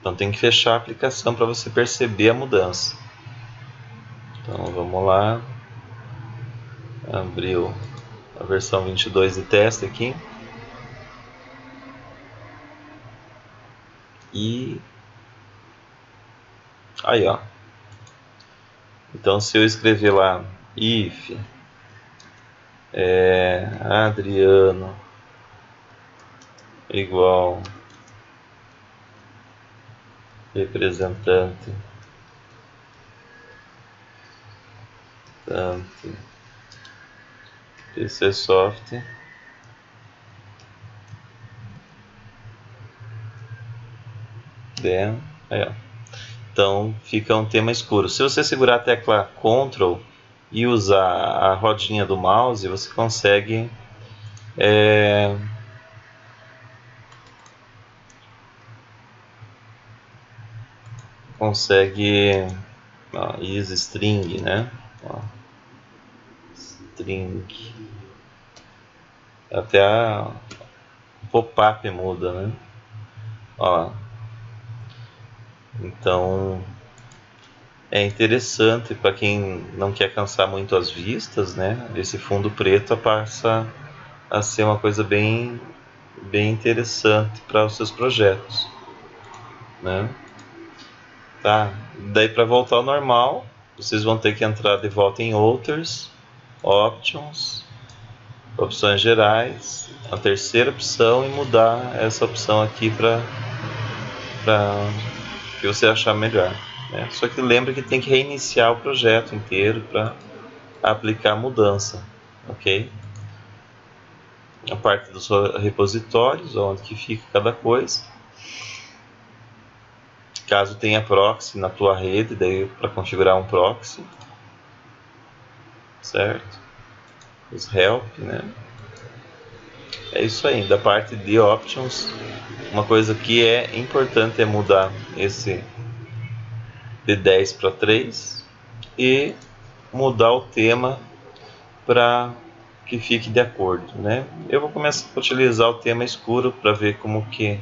Então tem que fechar a aplicação para você perceber a mudança. Então vamos lá. Abriu a versão 22 de teste aqui. E Aí, ó. Então, se eu escrever lá if é, Adriano igual representante tanto PC Soft then aí ó então fica um tema escuro. Se você segurar a tecla Ctrl e usar a rodinha do mouse, você consegue é, consegue ó, string, né? Ó, string até a pop-up muda, né? Ó, então é interessante para quem não quer cansar muito as vistas, né? Esse fundo preto passa a ser uma coisa bem, bem interessante para os seus projetos, né? Tá. Daí para voltar ao normal, vocês vão ter que entrar de volta em Outros, Options, Opções Gerais, a terceira opção e mudar essa opção aqui para que você achar melhor. Né? Só que lembre que tem que reiniciar o projeto inteiro para aplicar a mudança, ok? a parte dos repositórios, onde que fica cada coisa. Caso tenha proxy na tua rede, daí para configurar um proxy, certo? Os help, né? É isso aí, da parte de options, uma coisa que é importante é mudar esse de 10 para 3 e mudar o tema para que fique de acordo, né? Eu vou começar a utilizar o tema escuro para ver como que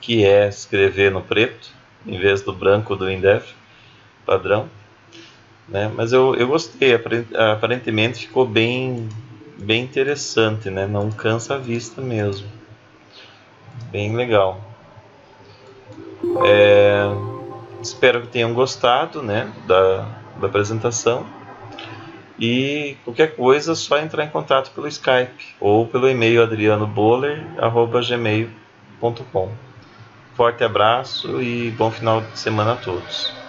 que é escrever no preto em vez do branco do Indef padrão, né? Mas eu, eu gostei, aparentemente ficou bem bem interessante, né? Não cansa a vista mesmo, bem legal. É, espero que tenham gostado, né? Da, da apresentação. E qualquer coisa, só entrar em contato pelo Skype ou pelo e-mail adrianoboller.gmail.com. Forte abraço e bom final de semana a todos.